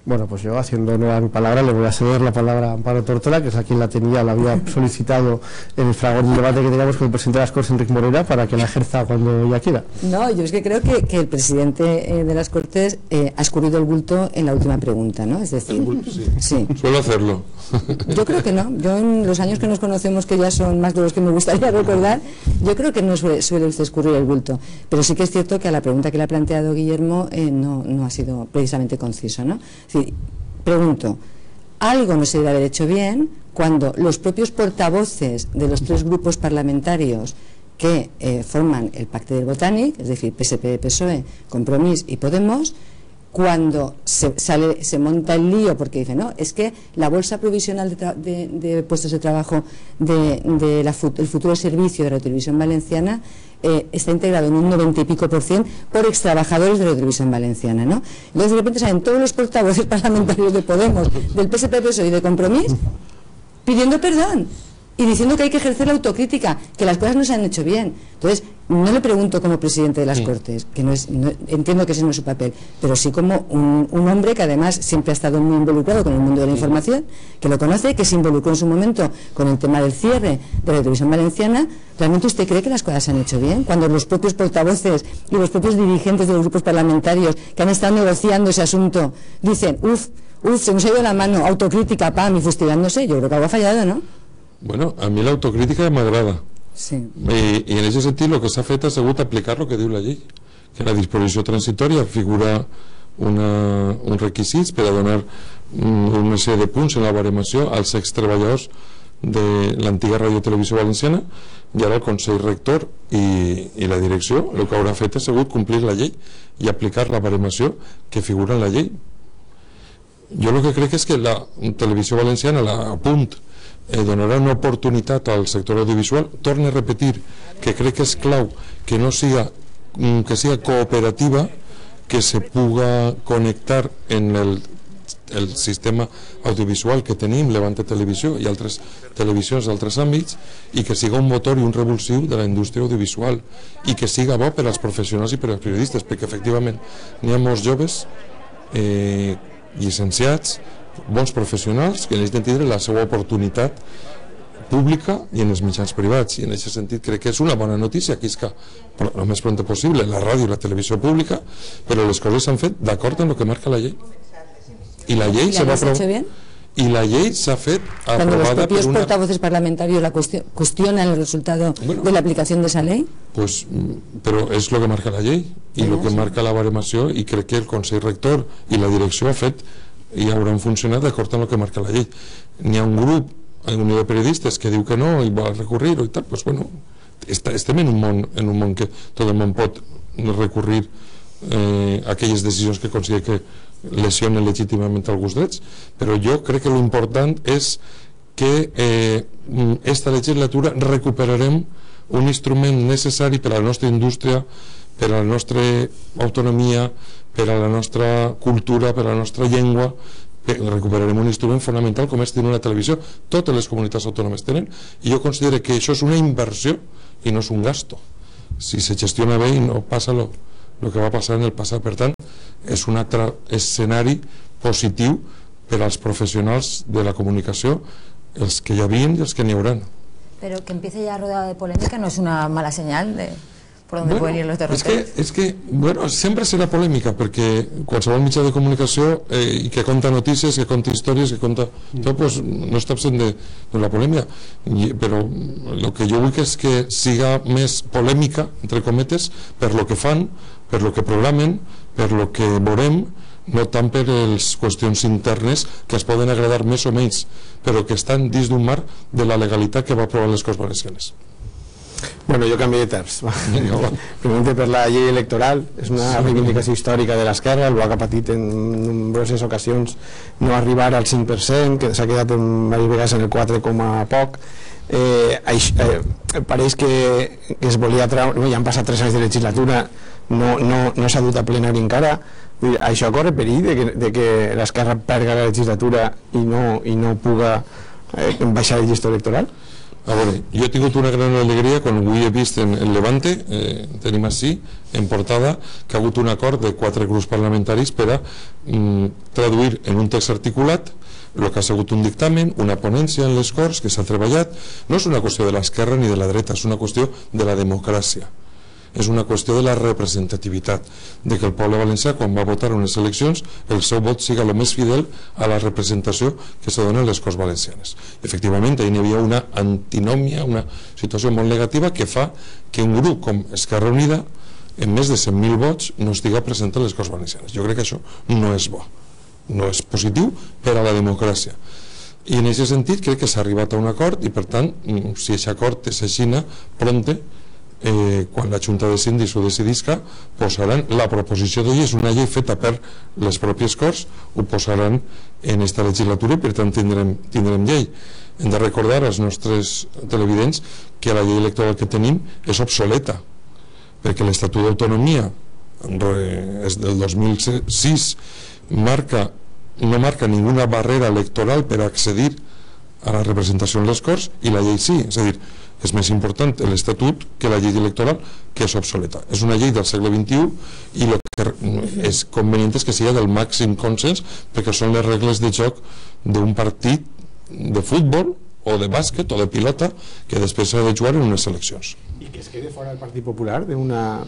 Speaker 2: Bueno, pues yo haciendo nueva mi palabra le voy a ceder la palabra a Amparo Tortola, que es a quien la tenía, la había solicitado en el fragor del debate que teníamos con el presidente de las Cortes, Enrique Morera, para que la ejerza cuando ella quiera.
Speaker 4: No, yo es que creo que, que el presidente eh, de las Cortes eh, ha escurrido el bulto en la última pregunta, ¿no? Es decir,
Speaker 3: bulto, sí. sí. Suelo hacerlo.
Speaker 4: Yo creo que no. Yo en los años que nos conocemos, que ya son más de los que me gustaría recordar, yo creo que no suele, suele usted escurrir el bulto. Pero sí que es cierto que a la pregunta que le ha planteado Guillermo eh, no, no ha sido precisamente conciso, ¿no? Pregunto, algo no se debe haber hecho bien cuando los propios portavoces de los tres grupos parlamentarios que eh, forman el Pacte del Botánic, es decir, PSP, PSOE, Compromís y Podemos, cuando se, sale, se monta el lío porque dice, no, es que la bolsa provisional de, puestos de trabajo del de, futuro servicio de la televisión valenciana eh, está integrado en un 90 y pico por cien por extrabajadores de la televisión valenciana, ¿no? Entonces de repente salen todos los portavoces parlamentarios de Podemos, del PSP, y de Compromís pidiendo perdón y diciendo que hay que ejercer la autocrítica, que las cosas no se han hecho bien. Entonces, no le pregunto como presidente de las Cortes, que no es, entiendo que ese no es su papel, pero sí como un, hombre que además siempre ha estado muy involucrado con el mundo de la información, que lo conoce, que se involucró en su momento con el tema del cierre de la televisión valenciana. ¿Realmente usted cree que las cosas se han hecho bien? Cuando los propios portavoces y los propios dirigentes de los grupos parlamentarios que han estado negociando ese asunto dicen, uff, uff, se nos ha ido la mano, autocrítica, pam, y fustigándose, yo creo que algo ha fallado, ¿no?
Speaker 3: Bueno, a mi l'autocrítica m'agrada. Sí. I, I en aquest sentit el que s'ha fet ha sigut aplicar el que diu la llei, que la disposició transitòria figura una, un requisits per a donar una sèrie de punts en la baremació als extreballadors de l'antiga Radio Televisió Valenciana i ara el Consell Rector i, i la direcció el que haurà fet ha sigut complir la llei i aplicar la baremació que figura en la llei jo el que crec és que la televisió valenciana la punt eh, donarà una oportunitat al sector audiovisual. Torne a repetir que crec que és clau que no siga mm, que siga cooperativa que se puga connectar en el, el sistema audiovisual que tenim, Levante Televisió i altres televisions d'altres àmbits i que siga un motor i un revulsiu de la indústria audiovisual i que siga bo per als professionals i per als periodistes perquè efectivament n'hi ha molts joves eh, llicenciats bons professionals que necessiten tindre la seva oportunitat pública i en els mitjans privats. I en aquest sentit crec que és una bona notícia que és que el més pront possible la ràdio i la televisió pública però les coses s'han fet d'acord amb el que marca la llei. I la llei se va aprovar y la ley se ha fet
Speaker 4: Cuando los propios una... portavoces parlamentarios la cuestionan el resultado bueno, de la aplicación de esa ley.
Speaker 3: Pues, pero es lo que marca la ley y lo que marca la baremació i crec que el Consell Rector i la direcció ha fet i hauran funcionat d'acord amb el que marca la llei. N'hi ha un grup, en Unió de Periodistes, que diu que no i vol recurrir i tal, pues bueno, estem en un món, en un món que tot el món pot recurrir eh, aquelles decisions que considera que lesionen legítimament alguns drets, però jo crec que l'important és que eh, esta legislatura recuperarem un instrument necessari per a la nostra indústria, per a la nostra autonomia, per a la nostra cultura, per a la nostra llengua, recuperarem un instrument fonamental com és tenir una televisió. Totes les comunitats autònomes tenen i jo considero que això és una inversió i no és un gasto. Si se gestiona bé i no passa el que va passar en el passat. Per tant, és un altre escenari positiu per als professionals de la comunicació, els que hi havien i els que n'hi hauran.
Speaker 5: Però que empiece ja rodada de polèmica no és una mala senyal de por donde bueno, pueden ir los derroteros.
Speaker 3: Es que, es que, bueno, sempre serà polèmica, perquè qualsevol mitjà de comunicació eh, que conta notícies, que conta històries, que conta... Tot, pues, no està absent de, de la polèmica. I, però el que jo vull que és que siga més polèmica, entre cometes, per lo que fan, per lo que programen, per lo que veurem, no tant per les qüestions internes que es poden agradar més o menys, però que estan dins d'un marc de la legalitat que va aprovar les Corts Valencianes.
Speaker 6: Bueno, jo canvio de terç. Pregunte per la llei electoral. És una sí. reivindicació històrica de l'esquerra, el bloc ha patit en nombroses ocasions no arribar al 5%, que s'ha quedat en diverses vegades en el 4, poc. Eh, aix, eh, pareix que, que es volia treure, no, ja han passat 3 anys de legislatura, no, no, no s'ha dut a plenari encara, dir, això corre perill de que, de que l'esquerra perga la legislatura i no, i no puga eh, baixar el llistó electoral?
Speaker 3: A veure, jo he tingut una gran alegria quan avui he vist en el Levante, eh, tenim així, en portada, que ha hagut un acord de quatre grups parlamentaris per a mm, traduir en un text articulat el que ha sigut un dictamen, una ponència en les Corts que s'ha treballat. No és una qüestió de l'esquerra ni de la dreta, és una qüestió de la democràcia és una qüestió de la representativitat, de que el poble valencià, quan va votar unes eleccions, el seu vot siga el més fidel a la representació que se dona en les Corts Valencianes. Efectivament, hi havia una antinòmia, una situació molt negativa que fa que un grup com Esquerra Unida, en més de 100.000 vots, no estiga present a les Corts Valencianes. Jo crec que això no és bo, no és positiu per a la democràcia. I en aquest sentit crec que s'ha arribat a un acord i per tant, si aquest acord és així, pronte, eh, quan la Junta de Síndics ho decidisca, posaran la proposició de llei, és una llei feta per les pròpies Corts, ho posaran en esta legislatura i per tant tindrem, tindrem llei. Hem de recordar als nostres televidents que la llei electoral que tenim és obsoleta, perquè l'Estatut d'Autonomia és del 2006 marca, no marca ninguna barrera electoral per accedir a la representació en les Corts i la llei sí, és a dir, és més important l'Estatut que la llei electoral, que és obsoleta. És una llei del segle XXI i el que és convenient és que sigui del màxim consens perquè són les regles de joc d'un partit de futbol o de bàsquet o de pilota que després s'ha de jugar en unes eleccions.
Speaker 6: I que es quede fora el Partit Popular d'una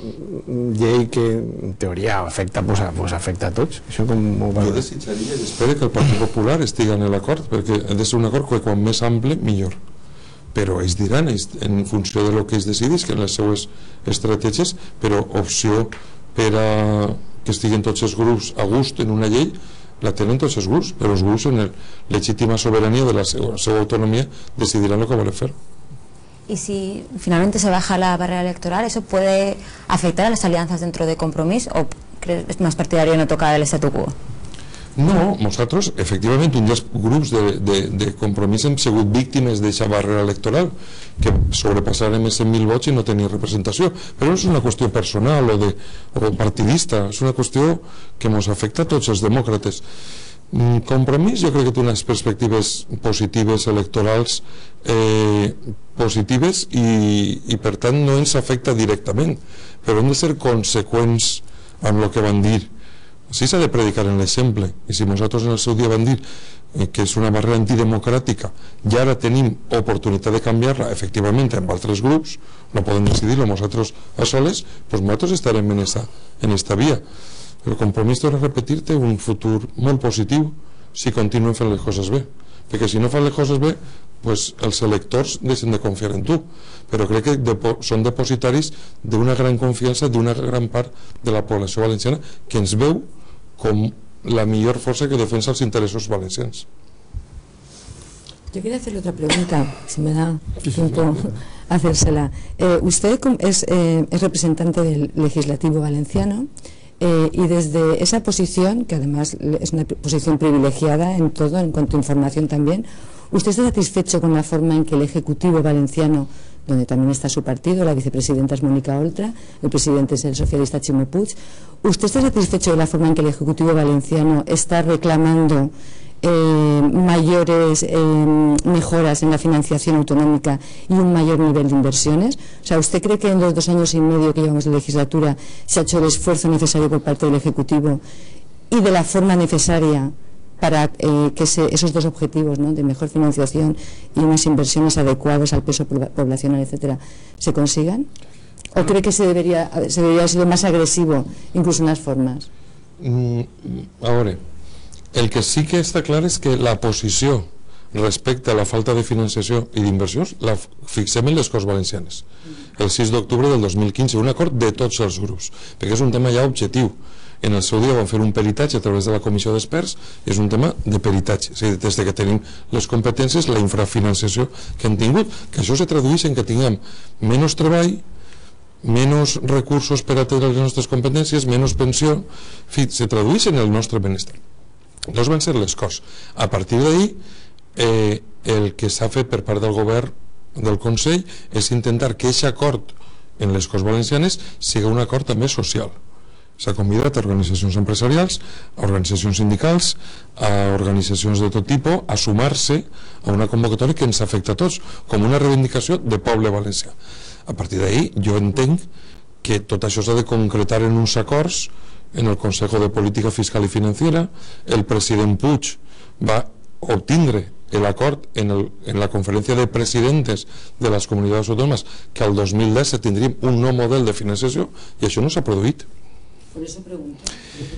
Speaker 6: llei que en teoria afecta, pues, pues afecta a tots. Això com ho
Speaker 3: va... Jo desitjaria i espero que el Partit Popular estigui en l'acord perquè ha de ser un acord que quan més ample millor però ells diran en funció de lo que ells decidis que en les seues estratègies però opció per a que estiguin tots els grups a gust en una llei la tenen tots els grups, però els grups en la legítima sobirania de la seva, seva autonomía decidiran lo que volen fer.
Speaker 5: Y si finalmente se baja la barrera electoral, ¿eso puede afectar a las alianzas dentro de Compromís o es más partidario no tocar el statu quo?
Speaker 3: No, nosaltres, efectivament, un dels grups de, de, de compromís hem sigut víctimes d'aquesta barrera electoral, que sobrepassarem els 100.000 vots i no tenir representació. Però no és una qüestió personal o, de, o partidista, és una qüestió que ens afecta a tots els demòcrates. Mm, compromís jo crec que té unes perspectives positives electorals eh, positives i, i per tant no ens afecta directament, però hem de ser conseqüents amb el que van dir Sí s'ha de predicar en l'exemple, i si nosaltres en el seu dia van dir eh, que és una barrera antidemocràtica i ara tenim oportunitat de canviar-la efectivament amb altres grups, no podem decidir-lo nosaltres a soles, doncs nosaltres estarem en esta, en esta via. El compromís, a repetir-te, un futur molt positiu si continuen fent les coses bé. Perquè si no fan les coses bé, pues els electors deixen de confiar en tu. Però crec que són depositaris d'una gran confiança d'una gran part de la població valenciana que ens veu com la millor força que defensa els interessos valencians.
Speaker 4: Yo quería hacerle otra pregunta, si me da tiempo hacérsela. Eh, usted es, eh, es, representante del legislativo valenciano eh, y desde esa posición, que además es una posición privilegiada en todo, en cuanto a información también, ¿usted está satisfecho con la forma en que el Ejecutivo valenciano donde también está su partido, la vicepresidenta es Mónica Oltra, el presidente es el socialista Chimo Puig. ¿Usted está satisfecho de la forma en que el Ejecutivo valenciano está reclamando eh, mayores eh, mejoras en la financiación autonómica y un mayor nivel de inversiones? O sea, ¿usted cree que en los dos años y medio que llevamos de legislatura se ha hecho el esfuerzo necesario por parte del Ejecutivo y de la forma necesaria para eh, que esos dos objetivos de mejor financiación y unas inversiones adecuadas al peso poblacional, etcétera, se consigan? ¿O cree que se debería, se debería haber sido más agresivo, incluso en las formas?
Speaker 3: Mm, ahora, el que sí que está claro es que la posición respecte a la falta de financiació i d'inversions la fixem en les Corts Valencianes el 6 d'octubre del 2015 un acord de tots els grups perquè és un tema ja objectiu en el seu dia vam fer un peritatge a través de la comissió d'experts és un tema de peritatge és dir, des de que tenim les competències la infrafinanciació que hem tingut que això se tradueix en que tinguem menys treball menys recursos per atendre les nostres competències menys pensió en fi, se tradueix en el nostre benestar. Doncs van ser les coses. A partir d'ahir eh, el que s'ha fet per part del govern del Consell és intentar que aquest acord en les Corts Valencianes sigui un acord també social S'ha convidat a organitzacions empresarials, a organitzacions sindicals, a organitzacions de tot tipus a sumar-se a una convocatòria que ens afecta a tots, com una reivindicació de poble valencià. A partir d'ahir jo entenc que tot això s'ha de concretar en uns acords en el Consejo de Política Fiscal i Financiera, el president Puig va obtindre l'acord en, el, en la conferència de presidentes de les comunitats autònomes que al 2010 tindríem un nou model de financiació i això no s'ha produït.
Speaker 4: Por eso pregunto.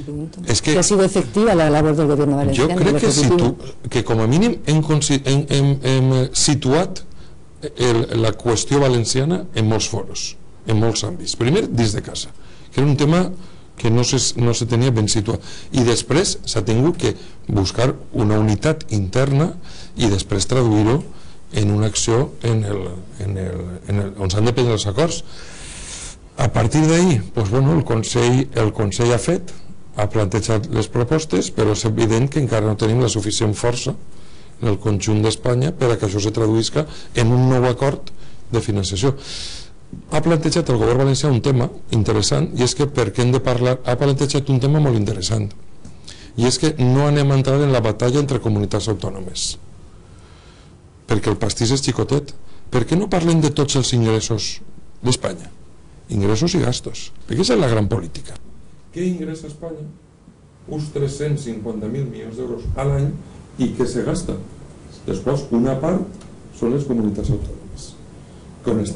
Speaker 4: pregunto. Es que, si ha sido efectiva la labor del gobierno valenciano.
Speaker 3: Jo crec que, situ, que com a mínim hem, hem, hem, hem situat el, la qüestió valenciana en molts foros, en molts àmbits. Primer, dins de casa, que era un tema que no se, no se tenia ben situat. I després s'ha tingut que buscar una unitat interna i després traduir-ho en una acció en el, en el, en el, on s'han de prendre els acords a partir d'ahir, doncs, bueno, el, Consell, el Consell ha fet, ha plantejat les propostes, però és evident que encara no tenim la suficient força en el conjunt d'Espanya per a que això se traduïsca en un nou acord de financiació. Ha plantejat el govern valencià un tema interessant i és que per què hem de parlar... Ha plantejat un tema molt interessant i és que no anem a entrar en la batalla entre comunitats autònomes perquè el pastís és xicotet. Per què no parlen de tots els ingressos d'Espanya? Ingressos i gastos. Perquè aquesta és la gran política. Què ingressa Espanya? Uns 350.000 milions d'euros a l'any i què se gasta? Quals una part són les comunitats autònomes,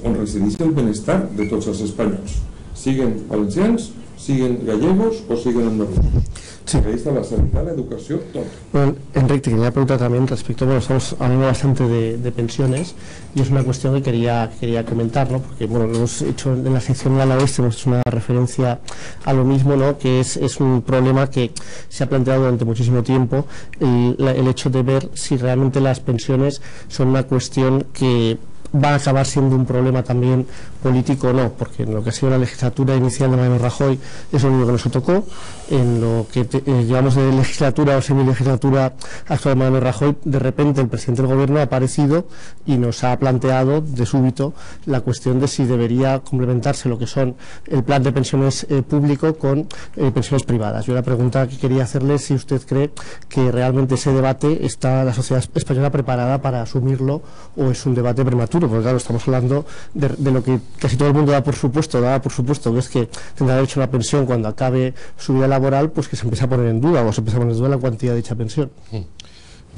Speaker 3: on resideix el benestar de tots els espanyols, siguen valencians, siguen gallegos o siguen andalusos. Sí. Ahí está la sanidad, la educación, todo.
Speaker 2: Bueno, Enrique, te quería preguntar también respecto, bueno, estamos hablando bastante de, de pensiones y es una cuestión que quería, quería comentar, ¿no? Porque, bueno, lo hemos hecho en la sección de la oeste, hemos hecho una referencia a lo mismo, ¿no? Que es, es un problema que se ha planteado durante muchísimo tiempo, el, la, el hecho de ver si realmente las pensiones son una cuestión que va a acabar siendo un problema también político o no, porque en lo que ha sido la legislatura inicial de Mariano Rajoy es lo único que nos tocó, en lo que te, eh, llevamos de legislatura o semi-legislatura actual de Mariano Rajoy, de repente el presidente del gobierno ha aparecido y nos ha planteado de súbito la cuestión de si debería complementarse lo que son el plan de pensiones eh, público con eh, pensiones privadas. Yo la pregunta que quería hacerle es si usted cree que realmente ese debate está la sociedad española preparada para asumirlo o es un debate prematuro, porque claro, estamos hablando de, de lo que casi todo el mundo da por supuesto, da por supuesto que es que tendrá derecho a la pensión cuando acabe su vida laboral, pues que se empieza a poner en duda o se empieza a poner en duda la cuantía de dicha pensión.
Speaker 3: Mm.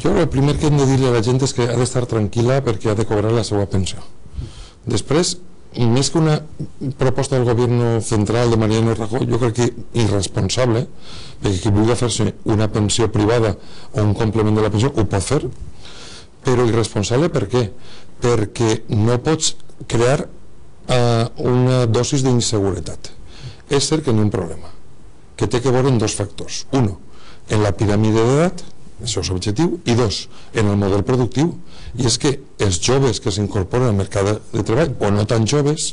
Speaker 3: Jo el primer que hem de dir a la gent és que ha d'estar tranquil·la perquè ha de cobrar la seva pensió. Després, més que una proposta del govern central de Mariano Rajoy, jo crec que irresponsable, perquè qui vulgui fer-se una pensió privada o un complement de la pensió ho pot fer, però irresponsable per què? Perquè no pots crear eh, una dosis d'inseguretat. És cert que n'hi ha un problema, que té que veure en dos factors. Uno, en la piràmide d'edat, això és objectiu, i dos, en el model productiu. I és que els joves que s'incorporen al mercat de treball, o no tan joves,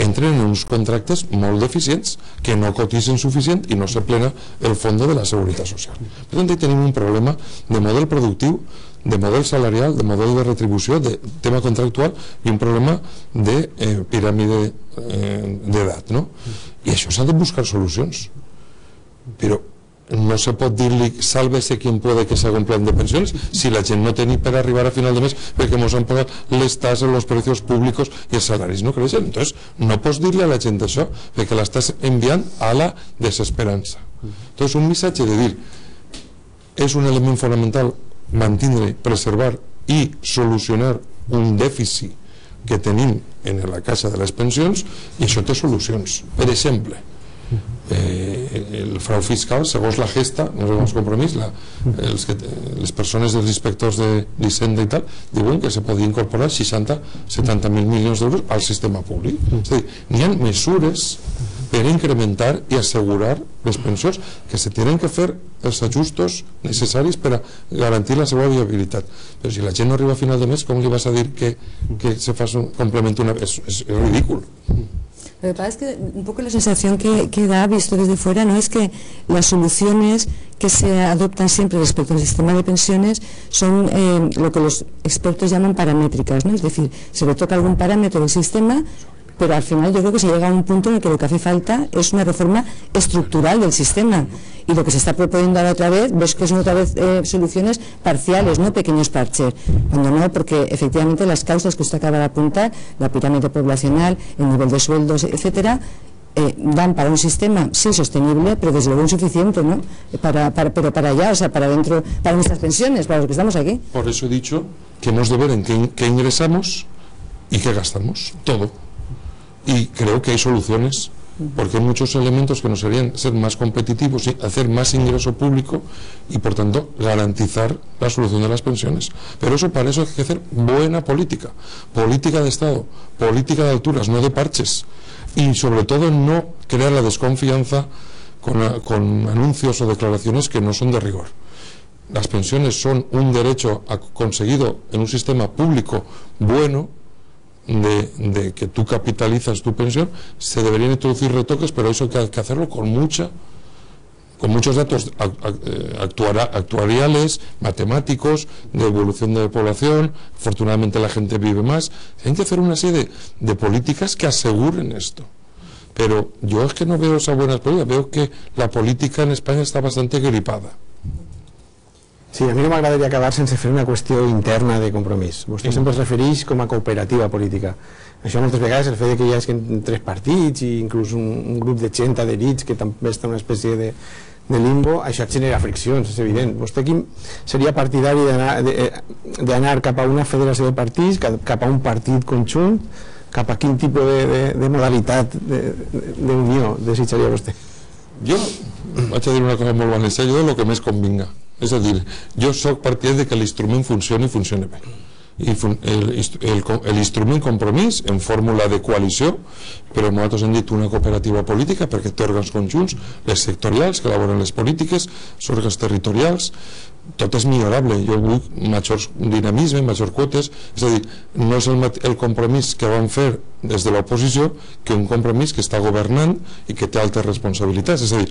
Speaker 3: entren en uns contractes molt deficients que no cotitzen suficient i no se plena el fons de la seguretat social. Per tant, tenim un problema de model productiu de model salarial, de model de retribució, de tema contractual i un problema de eh, piràmide eh, d'edat. No? I això s'ha de buscar solucions. Però no se pot dir-li sálvese quien puede que se haga un plan de pensiones si la gent no té ni per arribar a final de mes perquè ens han pagat les tasses, els precios públics i els salaris no creixen. Entonces, no pots dir-li a la gent això perquè l'estàs enviant a la desesperança. Entonces, un missatge de dir és un element fonamental mantindre, preservar i solucionar un dèficit que tenim en la caixa de les pensions i això té solucions. Per exemple, eh, el frau fiscal, segons la gesta, no segons compromís, la, els que, les persones dels inspectors de l'Hisenda i tal, diuen que se podia incorporar 60-70 mil milions d'euros al sistema públic. És a dir, n'hi ha mesures per incrementar i assegurar les pensions que se tenen que fer els ajustos necessaris per a garantir la seva viabilitat però si la gent arriba a final de mes com li vas a dir que, se fa un complement una... és, és, és
Speaker 4: Lo que pasa es que un poco la sensación que, que, da visto desde fuera no es que las soluciones que se adoptan siempre respecto al sistema de pensiones son eh, lo que los expertos llaman paramétricas, ¿no? Es decir, se le toca algún parámetro del sistema pero al final yo creo que se llega a un punto en el que lo que hace falta es una reforma estructural del sistema y lo que se está proponiendo ahora otra vez ves que son otra vez eh, soluciones parciales, no pequeños parches cuando no, porque efectivamente las causas que usted acaba de apuntar la pirámide poblacional, el nivel de sueldos, etcétera eh, dan para un sistema, sí, sostenible, pero desde luego insuficiente, ¿no? Para, pero para allá, o sea, para dentro, para nuestras pensiones, para los que estamos aquí.
Speaker 3: Por eso he dicho que hemos de ver en qué, qué ingresamos y qué gastamos, todo y creo que hay soluciones porque hay muchos elementos que nos harían ser más competitivos y hacer más ingreso público y por tanto garantizar la solución de las pensiones. Pero eso para eso hay que hacer buena política, política de Estado, política de alturas, no de parches y sobre todo no crear la desconfianza con, con anuncios o declaraciones que no son de rigor. Las pensiones son un derecho conseguido en un sistema público bueno de, de, que tú capitalizas tu pensión, se deberían introducir retoques, pero eso hay que hacerlo con mucha con muchos datos eh, actuariales, matemáticos, de evolución de la población, afortunadamente la gente vive más, hay que hacer una serie de, de políticas que aseguren esto. Pero yo es que no veo esas buenas políticas, veo que la política en España está bastante gripada.
Speaker 6: Sí, a mi no m'agradaria acabar sense fer una qüestió interna de compromís. Vostè sempre es refereix com a cooperativa política. Això moltes vegades, el fet de que hi hagi tres partits i inclús un, un grup de gent adherits que també està en una espècie de, de limbo, això genera friccions, és evident. Vostè quin seria partidari d'anar- de- eh, cap a una federació de partits, cap, a un partit conjunt, cap a quin tipus de, de, de modalitat de- de- d'unió desitjaria vostè?
Speaker 3: Jo vaig a dir una cosa molt valencià, jo de lo que més convinga. És a dir, jo sóc partidari de que l'instrument funcioni i funcioni bé. I l'instrument compromís en fórmula de coalició, però nosaltres hem dit una cooperativa política perquè té òrgans conjunts, les sectorials que elaboren les polítiques, els òrgans territorials, tot és millorable. Jo vull major dinamisme, major quotes, és a dir, no és el, el compromís que van fer des de l'oposició que un compromís que està governant i que té altes responsabilitats. És a dir,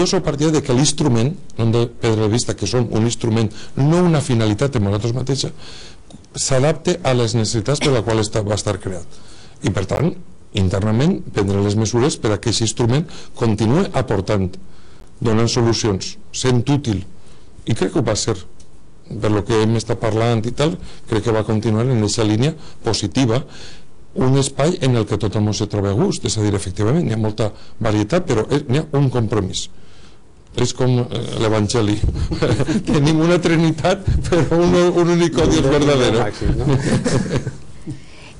Speaker 3: jo sóc partidari de que l'instrument, no hem de perdre de vista que som un instrument, no una finalitat en nosaltres mateixa, s'adapte a les necessitats per la qual està, va estar creat. I per tant, internament, prendre les mesures per a que aquest instrument continue aportant, donant solucions, sent útil. I crec que ho va ser per lo que hem estat parlant i tal, crec que va continuar en aquesta línia positiva un espai en el que tothom se troba a gust, és a dir, efectivament, hi ha molta varietat, però és- n'hi ha un compromís. És com eh, l'Evangeli. Tenim una trinitat, però un, un único Dios verdadero.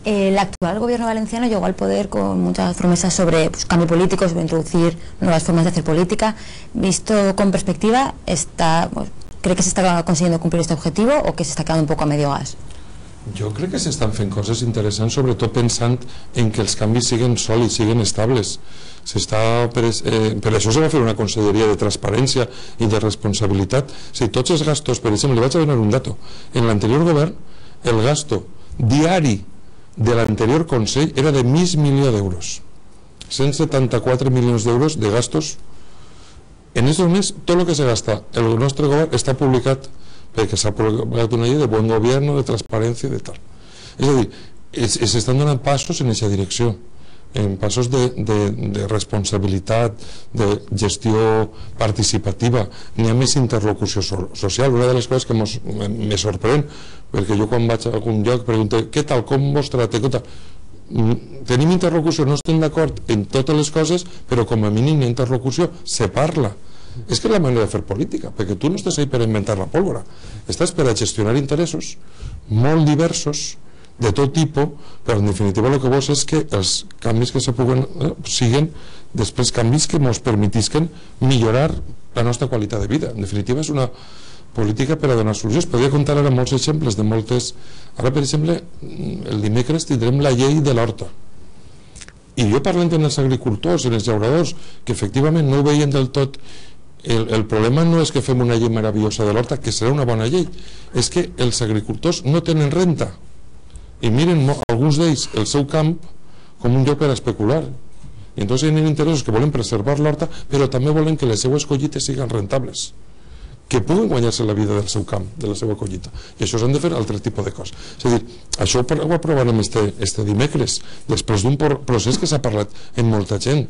Speaker 5: El actual gobierno valenciano llegó al poder con muchas promesas sobre pues, cambio político, sobre introducir nuevas formas de hacer política. Visto con perspectiva, está, pues, ¿cree que se está consiguiendo cumplir este objetivo o que se está quedando un poco a medio gas?
Speaker 3: Jo crec que s'estan fent coses interessants, sobretot pensant en que els canvis siguin sòlids, siguin estables. Per, eh, això se va fer una conselleria de transparència i de responsabilitat. Si tots els gastos, per exemple, li vaig a donar un dato, en l'anterior govern el gasto diari de l'anterior Consell era de mig milió d'euros. 174 milions d'euros de gastos en estos meses, todo lo que se gasta el nostre govern està publicat perquè s'ha publicat una llei de bon govern, de transparència i de tal. És a dir, es- es s'estan donant passos en aquesta direcció, en passos de, de, de responsabilitat, de gestió participativa, n'hi ha més interlocució so, social. Una de les coses que mos, me, sorprèn, perquè jo quan vaig a algun lloc pregunto què tal, com vos trate, què tal? Mm, tenim interlocució, no estem d'acord en totes les coses, però com a mínim hi interlocució, se parla. És que és la manera de fer política, perquè tu no estàs ahí per inventar la pólvora, estàs per a gestionar interessos molt diversos, de tot tipus, però en definitiva el que vols és que els canvis que se puguen eh, siguin després canvis que ens permetisquen millorar la nostra qualitat de vida. En definitiva és una política per a donar solucions. Podria contar ara molts exemples de moltes... Ara, per exemple, el dimecres tindrem la llei de l'horta. I jo parlant amb els agricultors i els llauradors, que efectivament no ho veien del tot el, el problema no és que fem una llei meravellosa de l'horta, que serà una bona llei, és que els agricultors no tenen renta i miren alguns d'ells el seu camp com un lloc per especular. I entonces hi ha interessos que volen preservar l'horta, però també volen que les seues collites siguin rentables que puguen guanyar-se la vida del seu camp, de la seva collita. I això s'han de fer altre tipus de coses. És a dir, això ho aprovarem este, este dimecres, després d'un procés que s'ha parlat en molta gent.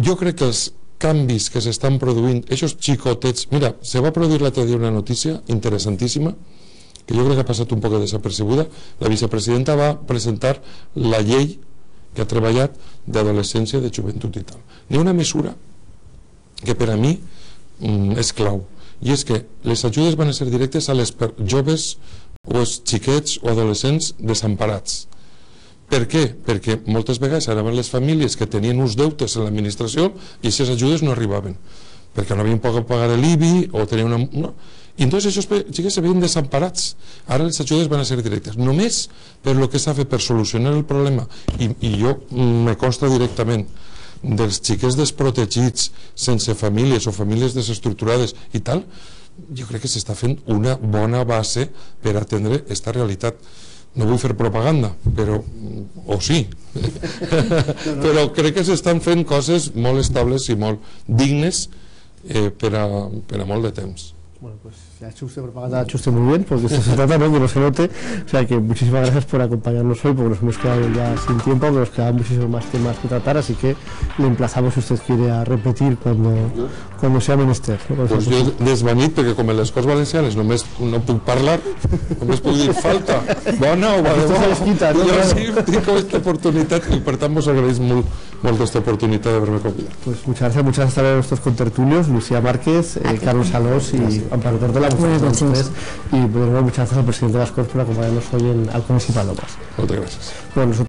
Speaker 3: Jo crec que els canvis que s'estan produint, aquests xicotets... Mira, se va produir l'altre dia una notícia interessantíssima que jo crec que ha passat un poc desapercebuda. La vicepresidenta va presentar la llei que ha treballat d'adolescència, de joventut i tal. N'hi ha una mesura que per a mi mm, és clau i és que les ajudes van a ser directes a les joves o els xiquets o adolescents desemparats per què? Perquè moltes vegades anaven les famílies que tenien uns deutes en l'administració i aquestes ajudes no arribaven perquè no havien pogut pagar l'IBI o tenien una... No. I entonces aquests xiquets se veien desemparats. Ara les ajudes van a ser directes. Només per lo que s'ha fet per solucionar el problema, i, i jo me consta directament, dels xiquets desprotegits, sense famílies o famílies desestructurades i tal, jo crec que s'està fent una bona base per atendre aquesta realitat no vull fer propaganda, però o sí però crec que s'estan fent coses molt estables i molt dignes eh, per, a, per a molt de temps
Speaker 2: Bueno, pues hecho usted propaganda, ha hecho usted muy bien, porque esto se trata, ¿no? Que no se note. O sea que muchísimas gracias por acompañarnos hoy, porque nos hemos quedado ya sin tiempo, aunque nos quedan muchísimos más temas que tratar, así que le emplazamos si usted quiere a repetir cuando, cuando sea menester. ¿no? Ejemplo,
Speaker 3: jo desvanit, perquè com en les Corts Valencianes només no puc parlar, només puc dir falta, bona o va de
Speaker 2: Esto se
Speaker 3: bo.
Speaker 2: les quita, no?
Speaker 3: Jo sí tinc aquesta oportunitat i per tant vos molt, molt aquesta oportunitat d'haver-me convidat.
Speaker 2: Pues muchas gracias, muchas gracias a nuestros contertulios, Lucía Márquez, eh, Carlos Salós y Amparo Tortela, muchas
Speaker 4: Buenas
Speaker 2: gracias y pues, bueno, muchas gracias al presidente de las Cortes por acompañarnos hoy en Halcones y Palomas.
Speaker 3: Moltes gràcies.
Speaker 2: Bueno, nosotros